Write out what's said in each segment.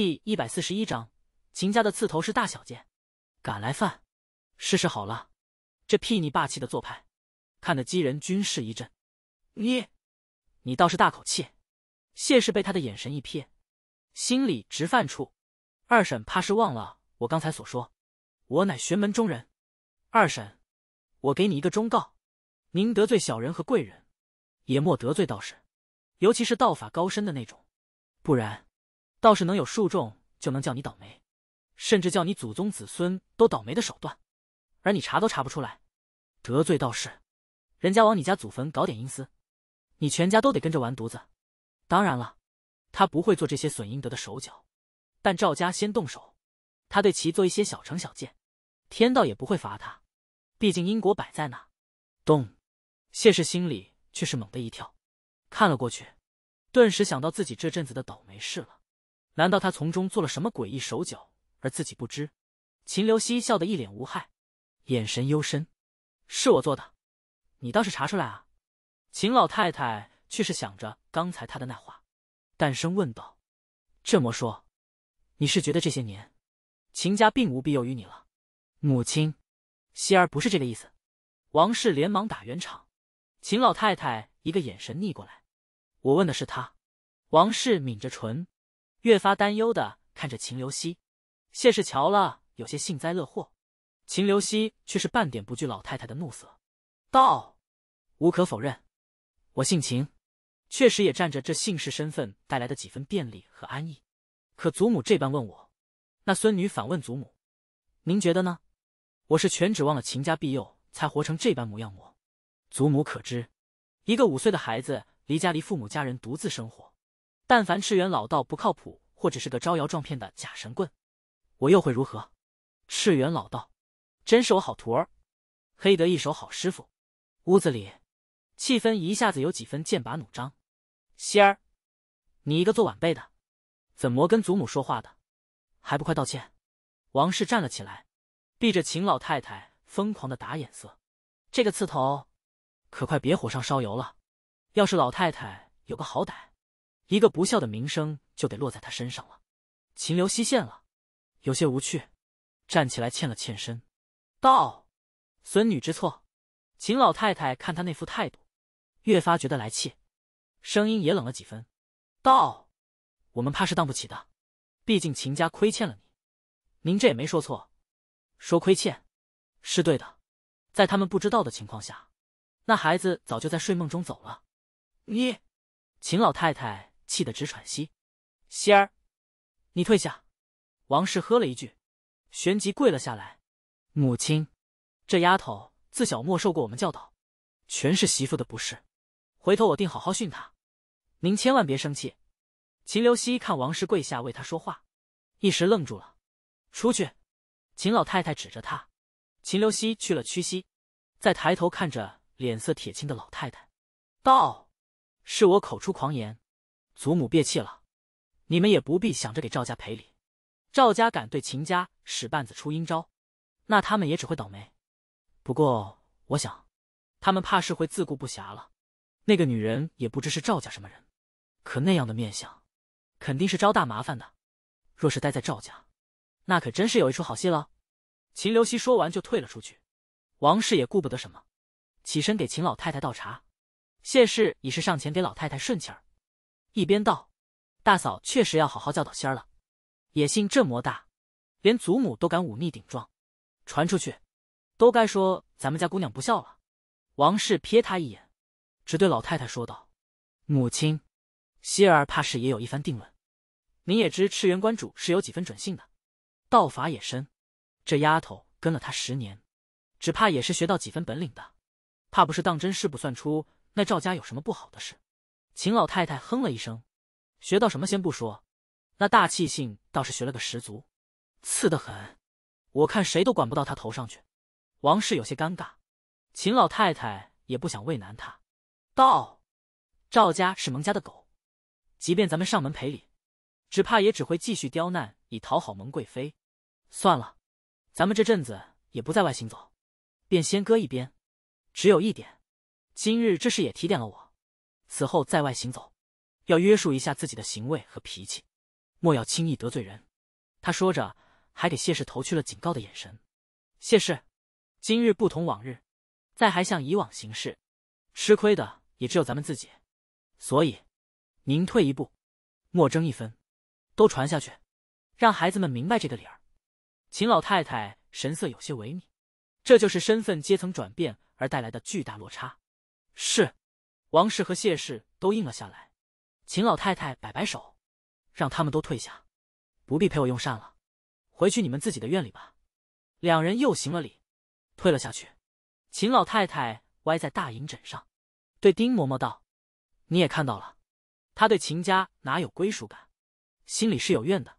第一百四十一章，秦家的刺头是大小姐，敢来犯，试试好了。这睥睨霸气的做派，看得姬人均是一震。你，你倒是大口气。谢氏被他的眼神一瞥，心里直犯怵。二婶怕是忘了我刚才所说，我乃玄门中人。二婶，我给你一个忠告：您得罪小人和贵人，也莫得罪道士，尤其是道法高深的那种，不然。道士能有数众，就能叫你倒霉，甚至叫你祖宗子孙都倒霉的手段，而你查都查不出来。得罪道士，人家往你家祖坟搞点阴私，你全家都得跟着完犊子。当然了，他不会做这些损阴德的手脚，但赵家先动手，他对其做一些小惩小戒，天道也不会罚他，毕竟因果摆在那。咚！谢氏心里却是猛地一跳，看了过去，顿时想到自己这阵子的倒霉事了。难道他从中做了什么诡异手脚，而自己不知？秦流熙笑得一脸无害，眼神幽深。是我做的，你倒是查出来啊！秦老太太却是想着刚才他的那话，淡声问道：“这么说，你是觉得这些年秦家并无庇佑于你了？”母亲，希儿不是这个意思。王氏连忙打圆场。秦老太太一个眼神逆过来，我问的是他。王氏抿着唇。越发担忧的看着秦流西，谢氏瞧了有些幸灾乐祸，秦流西却是半点不惧老太太的怒色，道：“无可否认，我姓秦，确实也占着这姓氏身份带来的几分便利和安逸。可祖母这般问我，那孙女反问祖母：‘您觉得呢？’我是全指望了秦家庇佑，才活成这般模样么？祖母可知，一个五岁的孩子离家离父母家人独自生活。”但凡赤元老道不靠谱，或者是个招摇撞骗的假神棍，我又会如何？赤元老道真是我好徒儿，黑得一手好师傅。屋子里气氛一下子有几分剑拔弩张。仙儿，你一个做晚辈的，怎么跟祖母说话的？还不快道歉！王氏站了起来，避着秦老太太疯狂的打眼色。这个刺头，可快别火上烧油了！要是老太太有个好歹。一个不孝的名声就得落在他身上了。秦流西现了，有些无趣，站起来欠了欠身，道：“孙女知错。”秦老太太看他那副态度，越发觉得来气，声音也冷了几分，道：“我们怕是当不起的，毕竟秦家亏欠了你。您这也没说错，说亏欠是对的。在他们不知道的情况下，那孩子早就在睡梦中走了。你，秦老太太。”气得直喘息，仙儿，你退下！王氏喝了一句，旋即跪了下来。母亲，这丫头自小没受过我们教导，全是媳妇的不是。回头我定好好训她，您千万别生气。秦流熙看王氏跪下为他说话，一时愣住了。出去！秦老太太指着他。秦流熙去了屈膝，再抬头看着脸色铁青的老太太，道：“是我口出狂言。”祖母别气了，你们也不必想着给赵家赔礼。赵家敢对秦家使绊子出阴招，那他们也只会倒霉。不过我想，他们怕是会自顾不暇了。那个女人也不知是赵家什么人，可那样的面相，肯定是招大麻烦的。若是待在赵家，那可真是有一出好戏了。秦流熙说完就退了出去。王氏也顾不得什么，起身给秦老太太倒茶。谢氏已是上前给老太太顺气儿。一边道：“大嫂确实要好好教导仙儿了，野心这么大，连祖母都敢忤逆顶撞，传出去，都该说咱们家姑娘不孝了。”王氏瞥他一眼，只对老太太说道：“母亲，希儿怕是也有一番定论。您也知赤元关主是有几分准信的，道法也深，这丫头跟了他十年，只怕也是学到几分本领的。怕不是当真是不算出那赵家有什么不好的事。”秦老太太哼了一声，学到什么先不说，那大气性倒是学了个十足，次得很。我看谁都管不到他头上去。王氏有些尴尬，秦老太太也不想为难他，道：“赵家是蒙家的狗，即便咱们上门赔礼，只怕也只会继续刁难，以讨好蒙贵妃。算了，咱们这阵子也不在外行走，便先搁一边。只有一点，今日这事也提点了我。”此后在外行走，要约束一下自己的行为和脾气。莫要轻易得罪人。他说着，还给谢氏投去了警告的眼神。谢氏，今日不同往日，再还像以往行事，吃亏的也只有咱们自己。所以，您退一步，莫争一分，都传下去，让孩子们明白这个理儿。秦老太太神色有些萎靡，这就是身份阶层转变而带来的巨大落差。是，王氏和谢氏都应了下来。秦老太太摆摆手，让他们都退下，不必陪我用膳了，回去你们自己的院里吧。两人又行了礼，退了下去。秦老太太歪在大银枕上，对丁嬷嬷道：“你也看到了，他对秦家哪有归属感，心里是有怨的，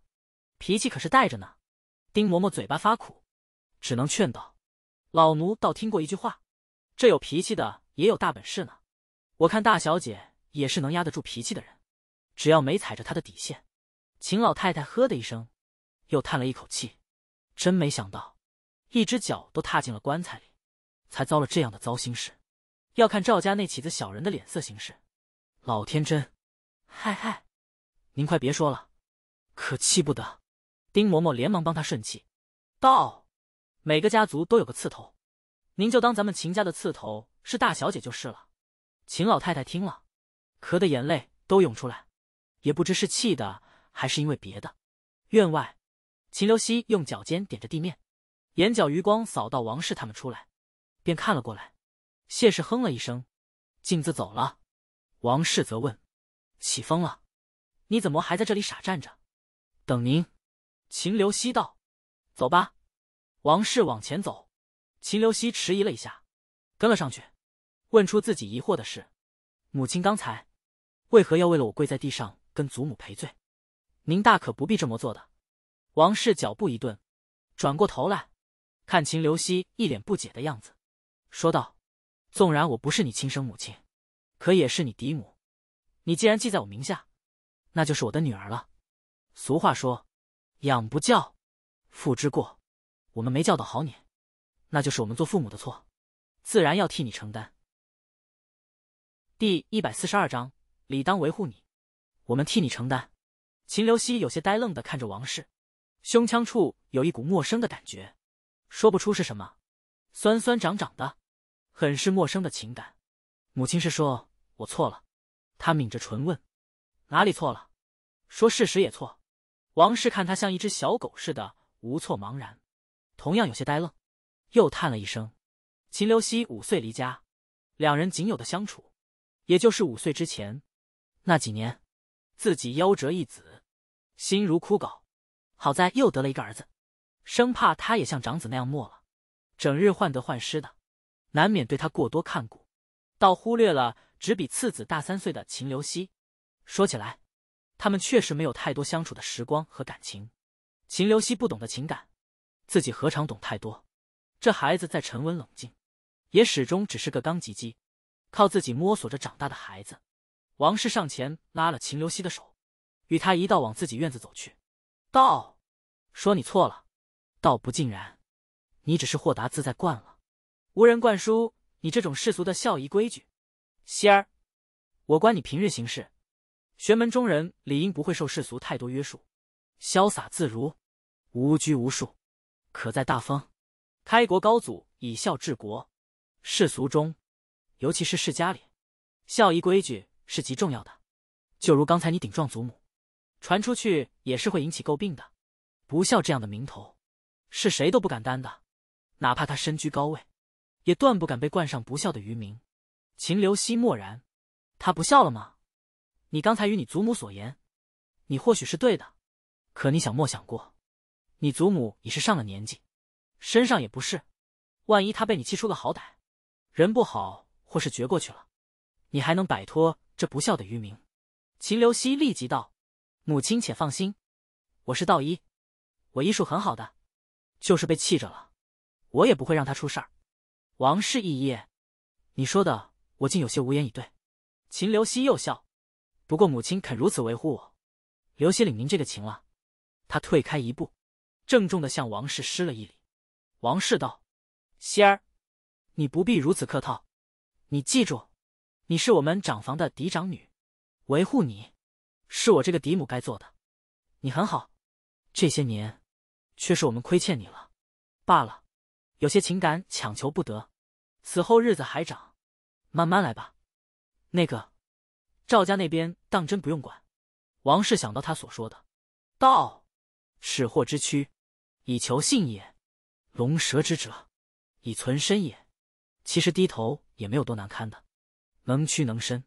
脾气可是带着呢。”丁嬷嬷嘴巴发苦，只能劝道：“老奴倒听过一句话，这有脾气的也有大本事呢。我看大小姐也是能压得住脾气的人，只要没踩着她的底线。”秦老太太呵的一声，又叹了一口气，真没想到。一只脚都踏进了棺材里，才遭了这样的糟心事。要看赵家那起子小人的脸色行事。老天真，嗨嗨，您快别说了，可气不得。丁嬷嬷连忙帮他顺气，道：“每个家族都有个刺头，您就当咱们秦家的刺头是大小姐就是了。”秦老太太听了，咳的眼泪都涌出来，也不知是气的还是因为别的。院外，秦流熙用脚尖点着地面。眼角余光扫到王氏他们出来，便看了过来。谢氏哼了一声，镜子走了。王氏则问：“起风了，你怎么还在这里傻站着？”等您。秦流熙道：“走吧。”王氏往前走，秦流熙迟疑了一下，跟了上去，问出自己疑惑的事：“母亲刚才为何要为了我跪在地上跟祖母赔罪？您大可不必这么做的。”王氏脚步一顿，转过头来。看秦刘熙一脸不解的样子，说道：“纵然我不是你亲生母亲，可也是你嫡母。你既然记在我名下，那就是我的女儿了。俗话说，养不教，父之过。我们没教导好你，那就是我们做父母的错，自然要替你承担。”第一百四十二章，理当维护你，我们替你承担。秦流熙有些呆愣的看着王氏，胸腔处有一股陌生的感觉。说不出是什么，酸酸涨涨的，很是陌生的情感。母亲是说我错了，他抿着唇问：“哪里错了？”说事实也错。王氏看他像一只小狗似的，无措茫然，同样有些呆愣，又叹了一声。秦流熙五岁离家，两人仅有的相处，也就是五岁之前那几年，自己夭折一子，心如枯槁。好在又得了一个儿子。生怕他也像长子那样没了，整日患得患失的，难免对他过多看顾，倒忽略了只比次子大三岁的秦流熙。说起来，他们确实没有太多相处的时光和感情。秦流熙不懂的情感，自己何尝懂太多？这孩子再沉稳冷静，也始终只是个刚吉吉，靠自己摸索着长大的孩子。王氏上前拉了秦流熙的手，与他一道往自己院子走去，道：“说你错了。”倒不尽然，你只是豁达自在惯了，无人灌输你这种世俗的孝仪规矩。希儿，我管你平日行事，玄门中人理应不会受世俗太多约束，潇洒自如，无拘无束，可在大风。开国高祖以孝治国，世俗中，尤其是世家里，孝仪规矩是极重要的。就如刚才你顶撞祖母，传出去也是会引起诟病的。不孝这样的名头。是谁都不敢担的，哪怕他身居高位，也断不敢被冠上不孝的余名。秦流熙默然，他不孝了吗？你刚才与你祖母所言，你或许是对的，可你想莫想过，你祖母已是上了年纪，身上也不是，万一他被你气出个好歹，人不好或是绝过去了，你还能摆脱这不孝的愚民？秦流熙立即道：“母亲且放心，我是道医，我医术很好的。”就是被气着了，我也不会让他出事儿。王氏一噎，你说的我竟有些无言以对。秦流熙又笑，不过母亲肯如此维护我，刘希领您这个情了。他退开一步，郑重的向王氏施了一礼。王氏道：“希儿，你不必如此客套。你记住，你是我们长房的嫡长女，维护你是我这个嫡母该做的。你很好，这些年却是我们亏欠你了，罢了，有些情感强求不得，此后日子还长，慢慢来吧。那个赵家那边当真不用管。王氏想到他所说的，道：“使祸之躯，以求信也；龙蛇之者，以存身也。”其实低头也没有多难堪的，能屈能伸，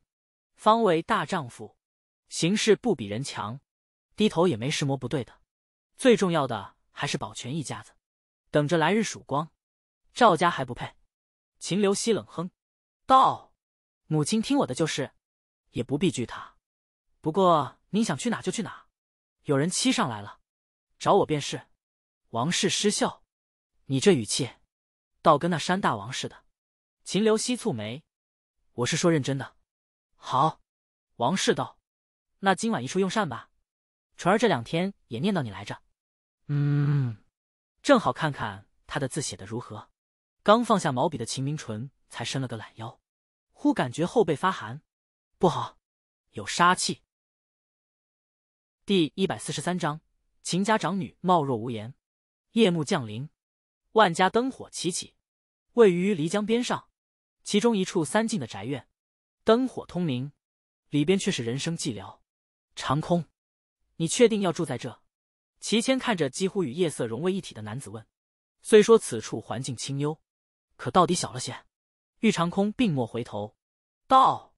方为大丈夫。行事不比人强，低头也没什么不对的。最重要的还是保全一家子，等着来日曙光。赵家还不配。秦刘熙冷哼道：“母亲听我的就是，也不必惧他。不过您想去哪就去哪，有人欺上来了，找我便是。”王氏失笑：“你这语气，倒跟那山大王似的。”秦刘熙蹙眉：“我是说认真的。”好，王氏道。那今晚一处用膳吧，纯儿这两天也念叨你来着。嗯，正好看看他的字写的如何。刚放下毛笔的秦明纯才伸了个懒腰，忽感觉后背发寒，不好，有杀气。第一百四十三章，秦家长女貌若无言。夜幕降临，万家灯火齐起，位于漓江边上，其中一处三进的宅院，灯火通明，里边却是人声寂寥。长空，你确定要住在这？齐谦看着几乎与夜色融为一体的男子问。虽说此处环境清幽，可到底小了些。玉长空并莫回头，道：“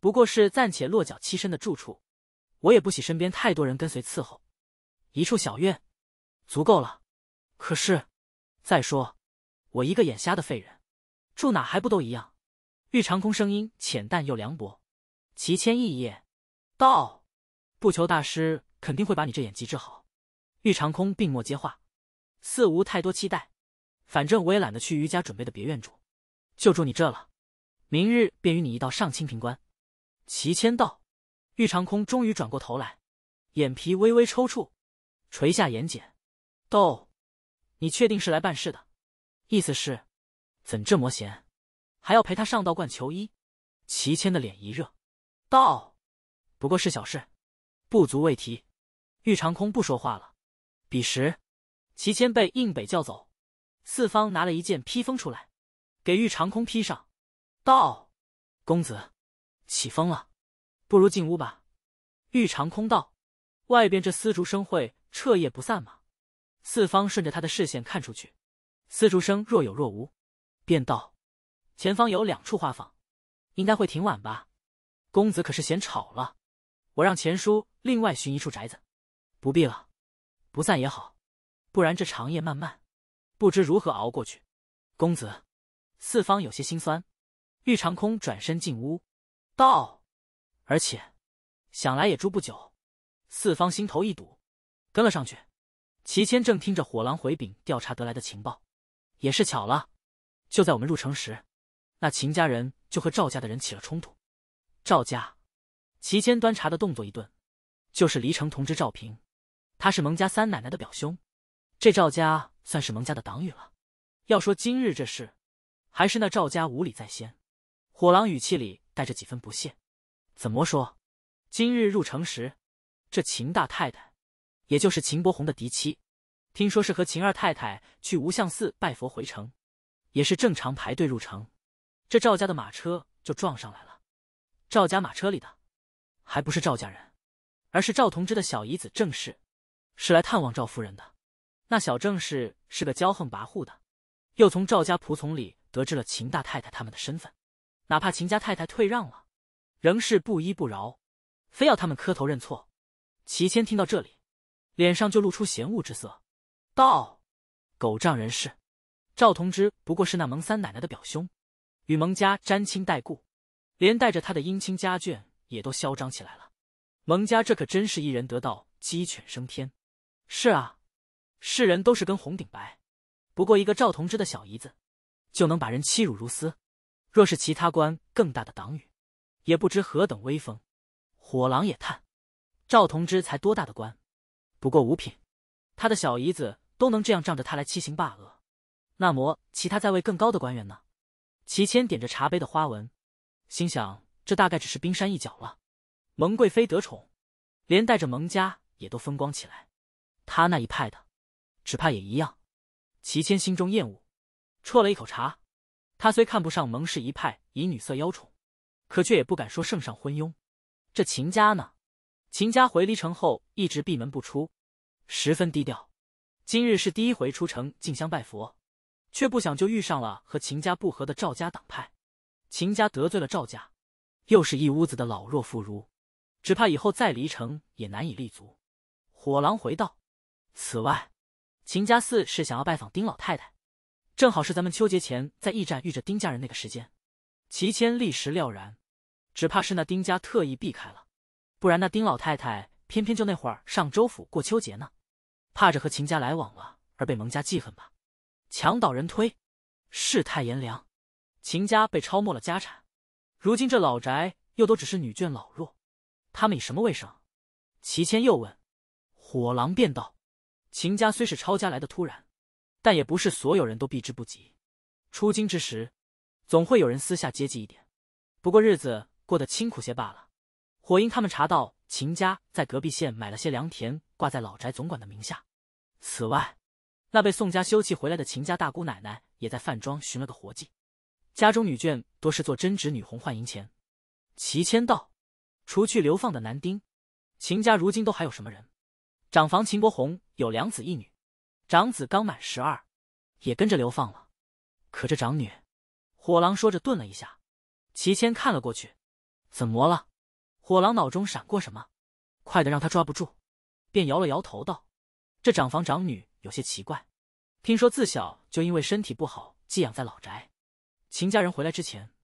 不过是暂且落脚栖身的住处，我也不喜身边太多人跟随伺候。一处小院，足够了。可是，再说，我一个眼瞎的废人，住哪还不都一样？”玉长空声音浅淡又凉薄。齐谦一噎，道。不求大师肯定会把你这眼疾治好。玉长空并莫接话，似无太多期待。反正我也懒得去余家准备的别院住，就住你这了。明日便与你一道上清平关。齐谦道。玉长空终于转过头来，眼皮微微抽搐，垂下眼睑，道：“你确定是来办事的？意思是，怎这么闲，还要陪他上道观求医？”齐谦的脸一热，道：“不过是小事。”不足为提，玉长空不说话了。彼时，齐谦被应北叫走，四方拿了一件披风出来，给玉长空披上，道：“公子，起风了，不如进屋吧。”玉长空道：“外边这丝竹声会彻夜不散吗？”四方顺着他的视线看出去，丝竹声若有若无，便道：“前方有两处画舫，应该会挺晚吧？公子可是嫌吵了？我让钱叔。”另外寻一处宅子，不必了，不散也好，不然这长夜漫漫，不知如何熬过去。公子，四方有些心酸。玉长空转身进屋，道：“而且想来也住不久。”四方心头一堵，跟了上去。齐谦正听着火狼回禀调查得来的情报，也是巧了，就在我们入城时，那秦家人就和赵家的人起了冲突。赵家，齐谦端茶的动作一顿。就是离城同知赵平，他是蒙家三奶奶的表兄，这赵家算是蒙家的党羽了。要说今日这事，还是那赵家无礼在先。火狼语气里带着几分不屑。怎么说？今日入城时，这秦大太太，也就是秦伯宏的嫡妻，听说是和秦二太太去无相寺拜佛回城，也是正常排队入城，这赵家的马车就撞上来了。赵家马车里的，还不是赵家人。而是赵同之的小姨子郑氏，是来探望赵夫人的。那小郑氏是个骄横跋扈的，又从赵家仆从里得知了秦大太太他们的身份，哪怕秦家太太退让了，仍是不依不饶，非要他们磕头认错。齐谦听到这里，脸上就露出嫌恶之色，道：“狗仗人势！赵同之不过是那蒙三奶奶的表兄，与蒙家沾亲带故，连带着他的姻亲家眷也都嚣张起来了。”蒙家这可真是一人得道，鸡犬升天。是啊，世人都是根红顶白，不过一个赵同之的小姨子，就能把人欺辱如斯。若是其他官更大的党羽，也不知何等威风。火狼也叹：赵同之才多大的官，不过五品，他的小姨子都能这样仗着他来欺行霸恶，那么其他在位更高的官员呢？齐谦点着茶杯的花纹，心想：这大概只是冰山一角了。蒙贵妃得宠，连带着蒙家也都风光起来。他那一派的，只怕也一样。齐谦心中厌恶，啜了一口茶。他虽看不上蒙氏一派以女色邀宠，可却也不敢说圣上昏庸。这秦家呢？秦家回离城后一直闭门不出，十分低调。今日是第一回出城进香拜佛，却不想就遇上了和秦家不和的赵家党派。秦家得罪了赵家，又是一屋子的老弱妇孺，只怕以后再离城也难以立足。火狼回道：“此外。”秦家四是想要拜访丁老太太，正好是咱们秋节前在驿站遇着丁家人那个时间。齐谦立时料然，只怕是那丁家特意避开了，不然那丁老太太偏偏就那会儿上周府过秋节呢，怕着和秦家来往了而被蒙家记恨吧。墙倒人推，世态炎凉，秦家被抄没了家产，如今这老宅又都只是女眷老弱，他们以什么为生？齐谦又问，火狼便道。秦家虽是抄家来的突然，但也不是所有人都避之不及。出京之时，总会有人私下接济一点，不过日子过得清苦些罢了。火英他们查到秦家在隔壁县买了些良田，挂在老宅总管的名下。此外，那被宋家休弃回来的秦家大姑奶奶也在饭庄寻了个活计，家中女眷多是做针织女红换银钱。齐谦道：“除去流放的男丁，秦家如今都还有什么人？”长房秦伯宏有两子一女，长子刚满十二，也跟着流放了。可这长女，火狼说着顿了一下。齐谦看了过去，怎么了？火狼脑中闪过什么，快的让他抓不住，便摇了摇头道：“这长房长女有些奇怪，听说自小就因为身体不好寄养在老宅。秦家人回来之前，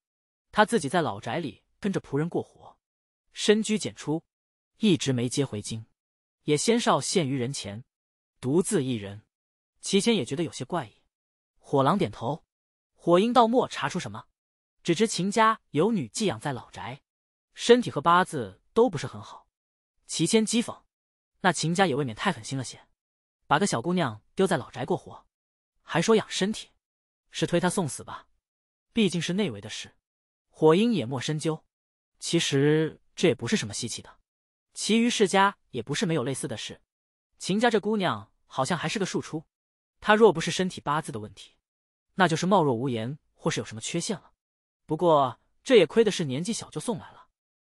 他自己在老宅里跟着仆人过活，深居简出，一直没接回京。”也先少陷于人前，独自一人。齐谦也觉得有些怪异。火狼点头。火鹰到末查出什么？只知秦家有女寄养在老宅，身体和八字都不是很好。齐谦讥讽：“那秦家也未免太狠心了些，把个小姑娘丢在老宅过活，还说养身体，是推她送死吧？毕竟是内围的事。”火鹰也莫深究。其实这也不是什么稀奇的。其余世家也不是没有类似的事。秦家这姑娘好像还是个庶出，她若不是身体八字的问题，那就是貌若无颜，或是有什么缺陷了。不过这也亏的是年纪小就送来了，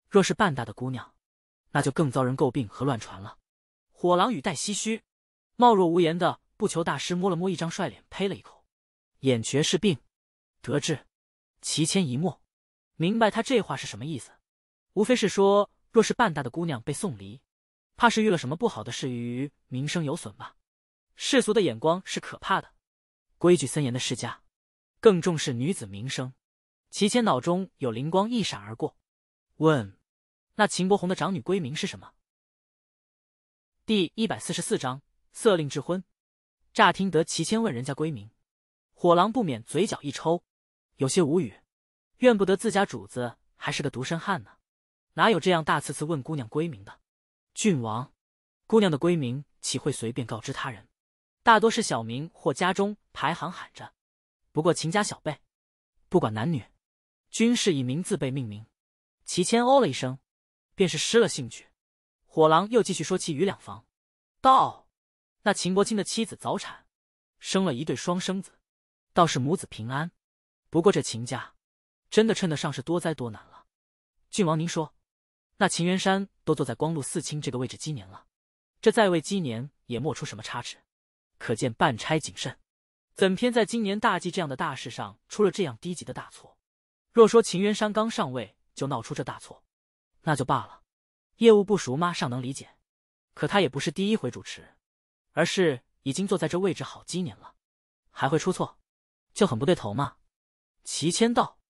若是半大的姑娘，那就更遭人诟病和乱传了。火狼语带唏嘘，貌若无言的不求大师摸了摸一张帅脸，呸了一口，眼瘸是病。得志，齐谦一默，明白他这话是什么意思，无非是说。若是半大的姑娘被送离，怕是遇了什么不好的事，于名声有损吧？世俗的眼光是可怕的，规矩森严的世家更重视女子名声。齐谦脑中有灵光一闪而过，问：“那秦伯宏的长女闺名是什么？”第一百四十四章色令智昏。乍听得齐谦问人家闺名，火狼不免嘴角一抽，有些无语。怨不得自家主子还是个独身汉呢。哪有这样大次次问姑娘闺名的？郡王，姑娘的闺名岂会随便告知他人？大多是小名或家中排行喊着。不过秦家小辈，不管男女，均是以名字被命名。齐谦哦了一声，便是失了兴趣。火狼又继续说其余两房，道：那秦伯清的妻子早产，生了一对双生子，倒是母子平安。不过这秦家，真的称得上是多灾多难了。郡王，您说。那秦元山都坐在光禄四卿这个位置积年了，这在位积年也莫出什么差池，可见办差谨慎。怎偏在今年大祭这样的大事上出了这样低级的大错？若说秦元山刚上位就闹出这大错，那就罢了，业务不熟嘛，尚能理解。可他也不是第一回主持，而是已经坐在这位置好几年了，还会出错，就很不对头嘛。齐谦道：“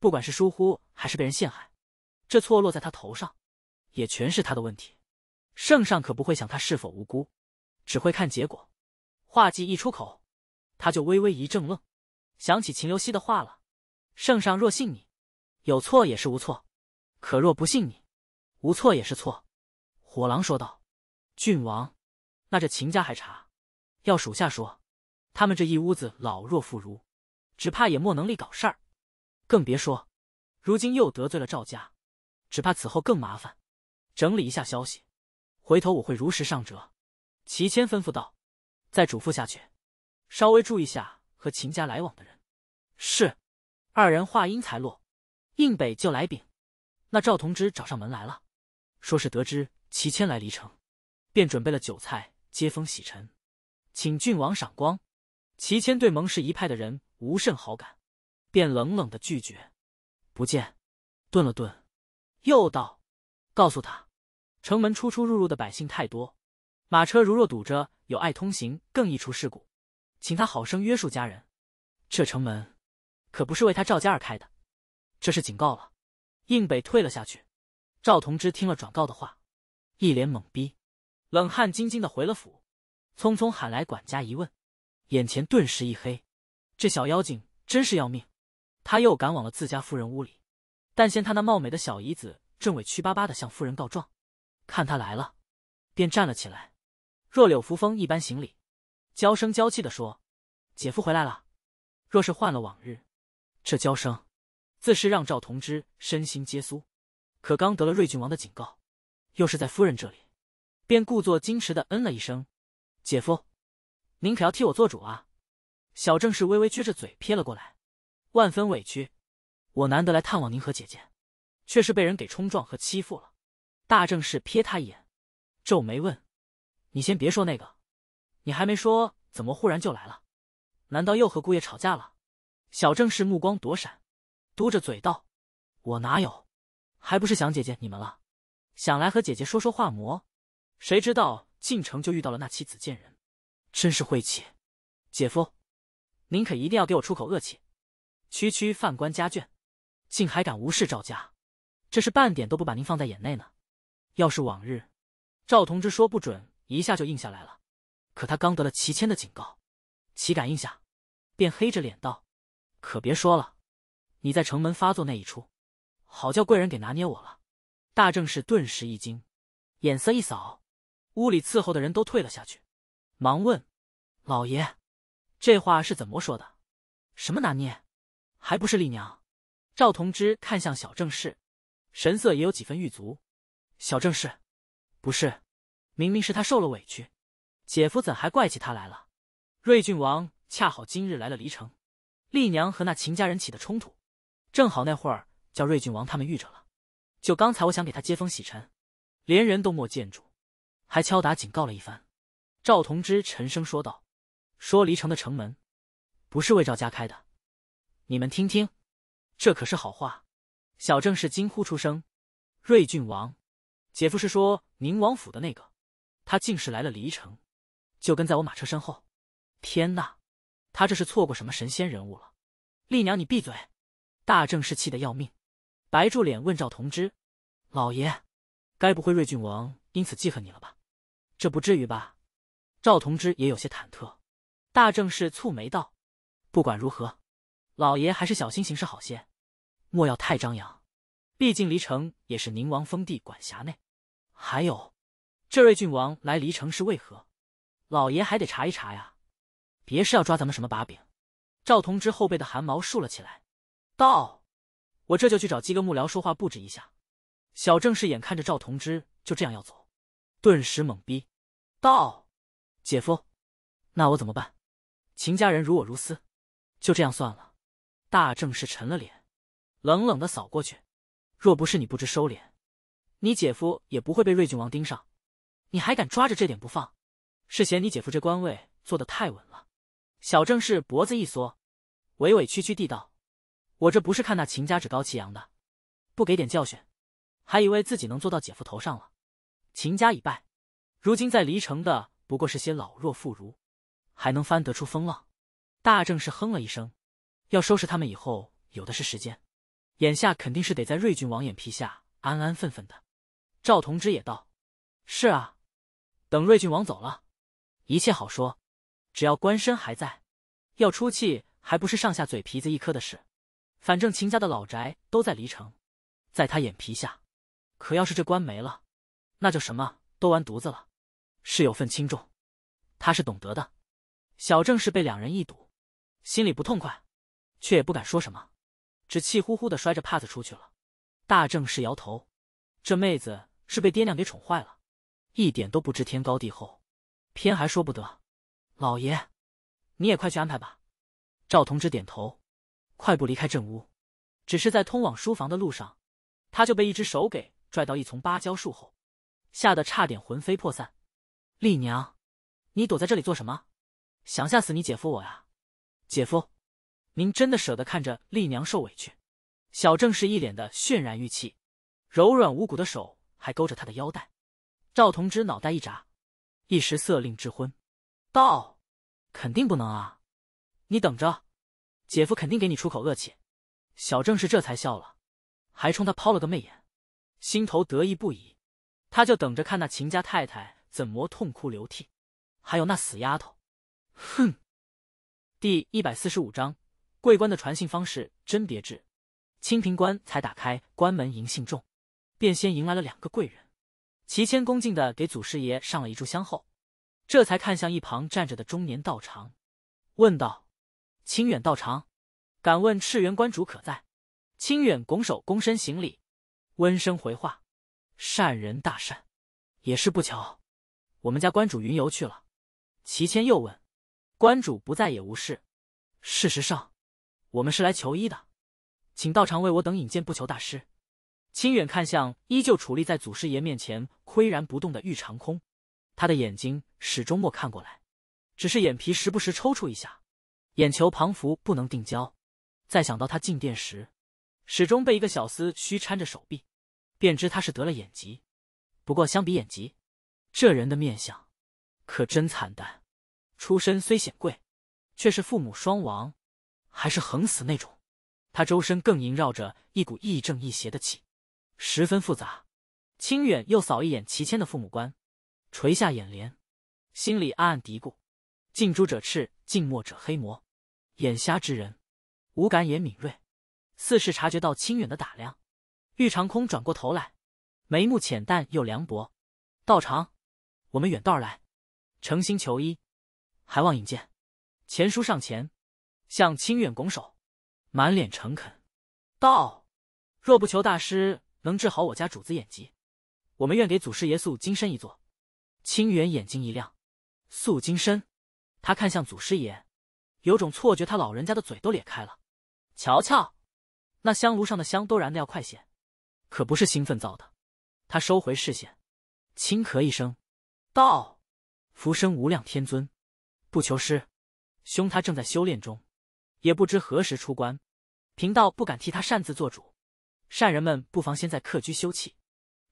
不管是疏忽还是被人陷害。”这错落在他头上，也全是他的问题。圣上可不会想他是否无辜，只会看结果。话既一出口，他就微微一怔，愣，想起秦留希的话了：“圣上若信你，有错也是无错；可若不信你，无错也是错。”火狼说道：“郡王，那这秦家还查？要属下说，他们这一屋子老弱妇孺，只怕也莫能力搞事儿。更别说，如今又得罪了赵家。”只怕此后更麻烦。整理一下消息，回头我会如实上折。齐谦吩咐道：“再嘱咐下去，稍微注意下和秦家来往的人。”是。二人话音才落，应北就来禀，那赵同之找上门来了，说是得知齐谦来离城，便准备了酒菜接风洗尘，请郡王赏光。齐谦对蒙氏一派的人无甚好感，便冷冷的拒绝，不见。顿了顿，又道：“告诉他，城门出出入入的百姓太多，马车如若堵着，有碍通行，更易出事故，请他好生约束家人。这城门。”可不是为他赵家而开的，这是警告了。应北退了下去。赵同之听了转告的话，一脸懵逼，冷汗津津的回了府，匆匆喊来管家一问，眼前顿时一黑。这小妖精真是要命！他又赶往了自家夫人屋里，但见他那貌美的小姨子正委屈巴巴的向夫人告状，看他来了，便站了起来，若柳扶风一般行礼，娇声娇气的说：“姐夫回来了。若是换了往日。”这娇声，自是让赵同之身心皆酥。可刚得了瑞郡王的警告，又是在夫人这里，便故作矜持的嗯了一声：“姐夫，您可要替我做主啊！”小郑氏微微撅着嘴瞥了过来，万分委屈。我难得来探望您和姐姐，却是被人给冲撞和欺负了。大正氏瞥他一眼，皱眉问：“你先别说那个，你还没说，怎么忽然就来了？难道又和姑爷吵架了？”小郑氏目光躲闪，嘟着嘴道：“我哪有，还不是想姐姐你们了，想来和姐姐说说话磨。谁知道进城就遇到了那妻子贱人，真是晦气。姐夫，您可一定要给我出口恶气。区区犯官家眷，竟还敢无视赵家，这是半点都不把您放在眼内呢。要是往日，赵同志说不准一下就应下来了，可他刚得了齐谦的警告，岂敢应下？便黑着脸道。”可别说了，你在城门发作那一出，好叫贵人给拿捏我了。大正氏顿时一惊，眼色一扫，屋里伺候的人都退了下去，忙问：“老爷，这话是怎么说的？什么拿捏？还不是丽娘？”赵同之看向小正氏，神色也有几分狱足。小正氏，不是，明明是他受了委屈，姐夫怎还怪起他来了？瑞郡王恰好今日来了离城。丽娘和那秦家人起的冲突，正好那会儿叫瑞郡王他们遇着了。就刚才我想给他接风洗尘，连人都没见住，还敲打警告了一番。赵同之沉声说道：“说离城的城门不是为赵家开的，你们听听，这可是好话。”小郑氏惊呼出声：“瑞郡王，姐夫是说宁王府的那个？他竟是来了离城，就跟在我马车身后。天哪！”他这是错过什么神仙人物了？丽娘，你闭嘴！大正是气得要命，白住脸问赵同之：“老爷，该不会瑞郡王因此记恨你了吧？这不至于吧？”赵同之也有些忐忑。大正是蹙眉道：“不管如何，老爷还是小心行事好些，莫要太张扬。毕竟黎城也是宁王封地管辖内。还有，这瑞郡王来黎城是为何？老爷还得查一查呀。”别是要抓咱们什么把柄？赵同之后背的汗毛竖了起来，道：“我这就去找几个幕僚说话布置一下。”小郑是眼看着赵同之就这样要走，顿时懵逼，道：“姐夫，那我怎么办？秦家人如我如斯，就这样算了。”大正是沉了脸，冷冷的扫过去：“若不是你不知收敛，你姐夫也不会被瑞郡王盯上。你还敢抓着这点不放，是嫌你姐夫这官位坐得太稳了？”小郑氏脖子一缩，委委屈屈地道：“我这不是看那秦家趾高气扬的，不给点教训，还以为自己能坐到姐夫头上了。秦家已败，如今在离城的不过是些老弱妇孺，还能翻得出风浪？”大正是哼了一声：“要收拾他们以后，有的是时间。眼下肯定是得在瑞郡王眼皮下安安分分的。”赵同之也道：“是啊，等瑞郡王走了，一切好说。”只要官身还在，要出气还不是上下嘴皮子一颗的事。反正秦家的老宅都在离城，在他眼皮下。可要是这官没了，那就什么都完犊子了。是有份轻重，他是懂得的。小郑是被两人一堵，心里不痛快，却也不敢说什么，只气呼呼的摔着帕子出去了。大正是摇头，这妹子是被爹娘给宠坏了，一点都不知天高地厚，偏还说不得。老爷，你也快去安排吧。赵同之点头，快步离开镇屋。只是在通往书房的路上，他就被一只手给拽到一丛芭蕉树后，吓得差点魂飞魄散。丽娘，你躲在这里做什么？想吓死你姐夫我呀！姐夫，您真的舍得看着丽娘受委屈？小郑是一脸的渲然欲泣，柔软无骨的手还勾着他的腰带。赵同之脑袋一眨，一时色令智昏，道：“肯定不能啊！你等着，姐夫肯定给你出口恶气。”小郑是这才笑了，还冲他抛了个媚眼，心头得意不已。他就等着看那秦家太太怎么痛哭流涕，还有那死丫头。哼！第一百四十五章，桂官的传信方式真别致。清平关才打开关门迎信众，便先迎来了两个贵人。齐谦恭敬的给祖师爷上了一炷香后，这才看向一旁站着的中年道长，问道：“清远道长，敢问赤元关主可在？”清远拱手躬身行礼，温声回话：“善人大善，也是不巧，我们家关主云游去了。”齐谦又问：“关主不在也无事。事实上，我们是来求医的，请道长为我等引荐不求大师。”清远看向依旧矗立在祖师爷面前岿然不动的玉长空，他的眼睛始终没看过来，只是眼皮时不时抽搐一下，眼球旁浮不能定焦。再想到他进殿时，始终被一个小厮虚搀着手臂，便知他是得了眼疾。不过相比眼疾，这人的面相可真惨淡，出身虽显贵，却是父母双亡，还是横死那种。他周身更萦绕着一股亦正亦邪的气。十分复杂，清远又扫一眼齐谦的父母官，垂下眼帘，心里暗暗嘀咕：近朱者赤，近墨者黑魔。眼瞎之人，五感也敏锐，似是察觉到清远的打量。玉长空转过头来，眉目浅淡又凉薄：“道长，我们远道而来，诚心求医，还望引荐。”钱叔上前向清远拱手，满脸诚恳道：“若不求大师。”能治好我家主子眼疾，我们愿给祖师爷塑金身一座。清远眼睛一亮，塑金身。他看向祖师爷，有种错觉，他老人家的嘴都咧开了。瞧瞧，那香炉上的香都燃的要快些，可不是兴奋造的。他收回视线，轻咳一声，道：“浮生无量天尊，不求师，兄他正在修炼中，也不知何时出关。贫道不敢替他擅自做主。”善人们不妨先在客居休憩。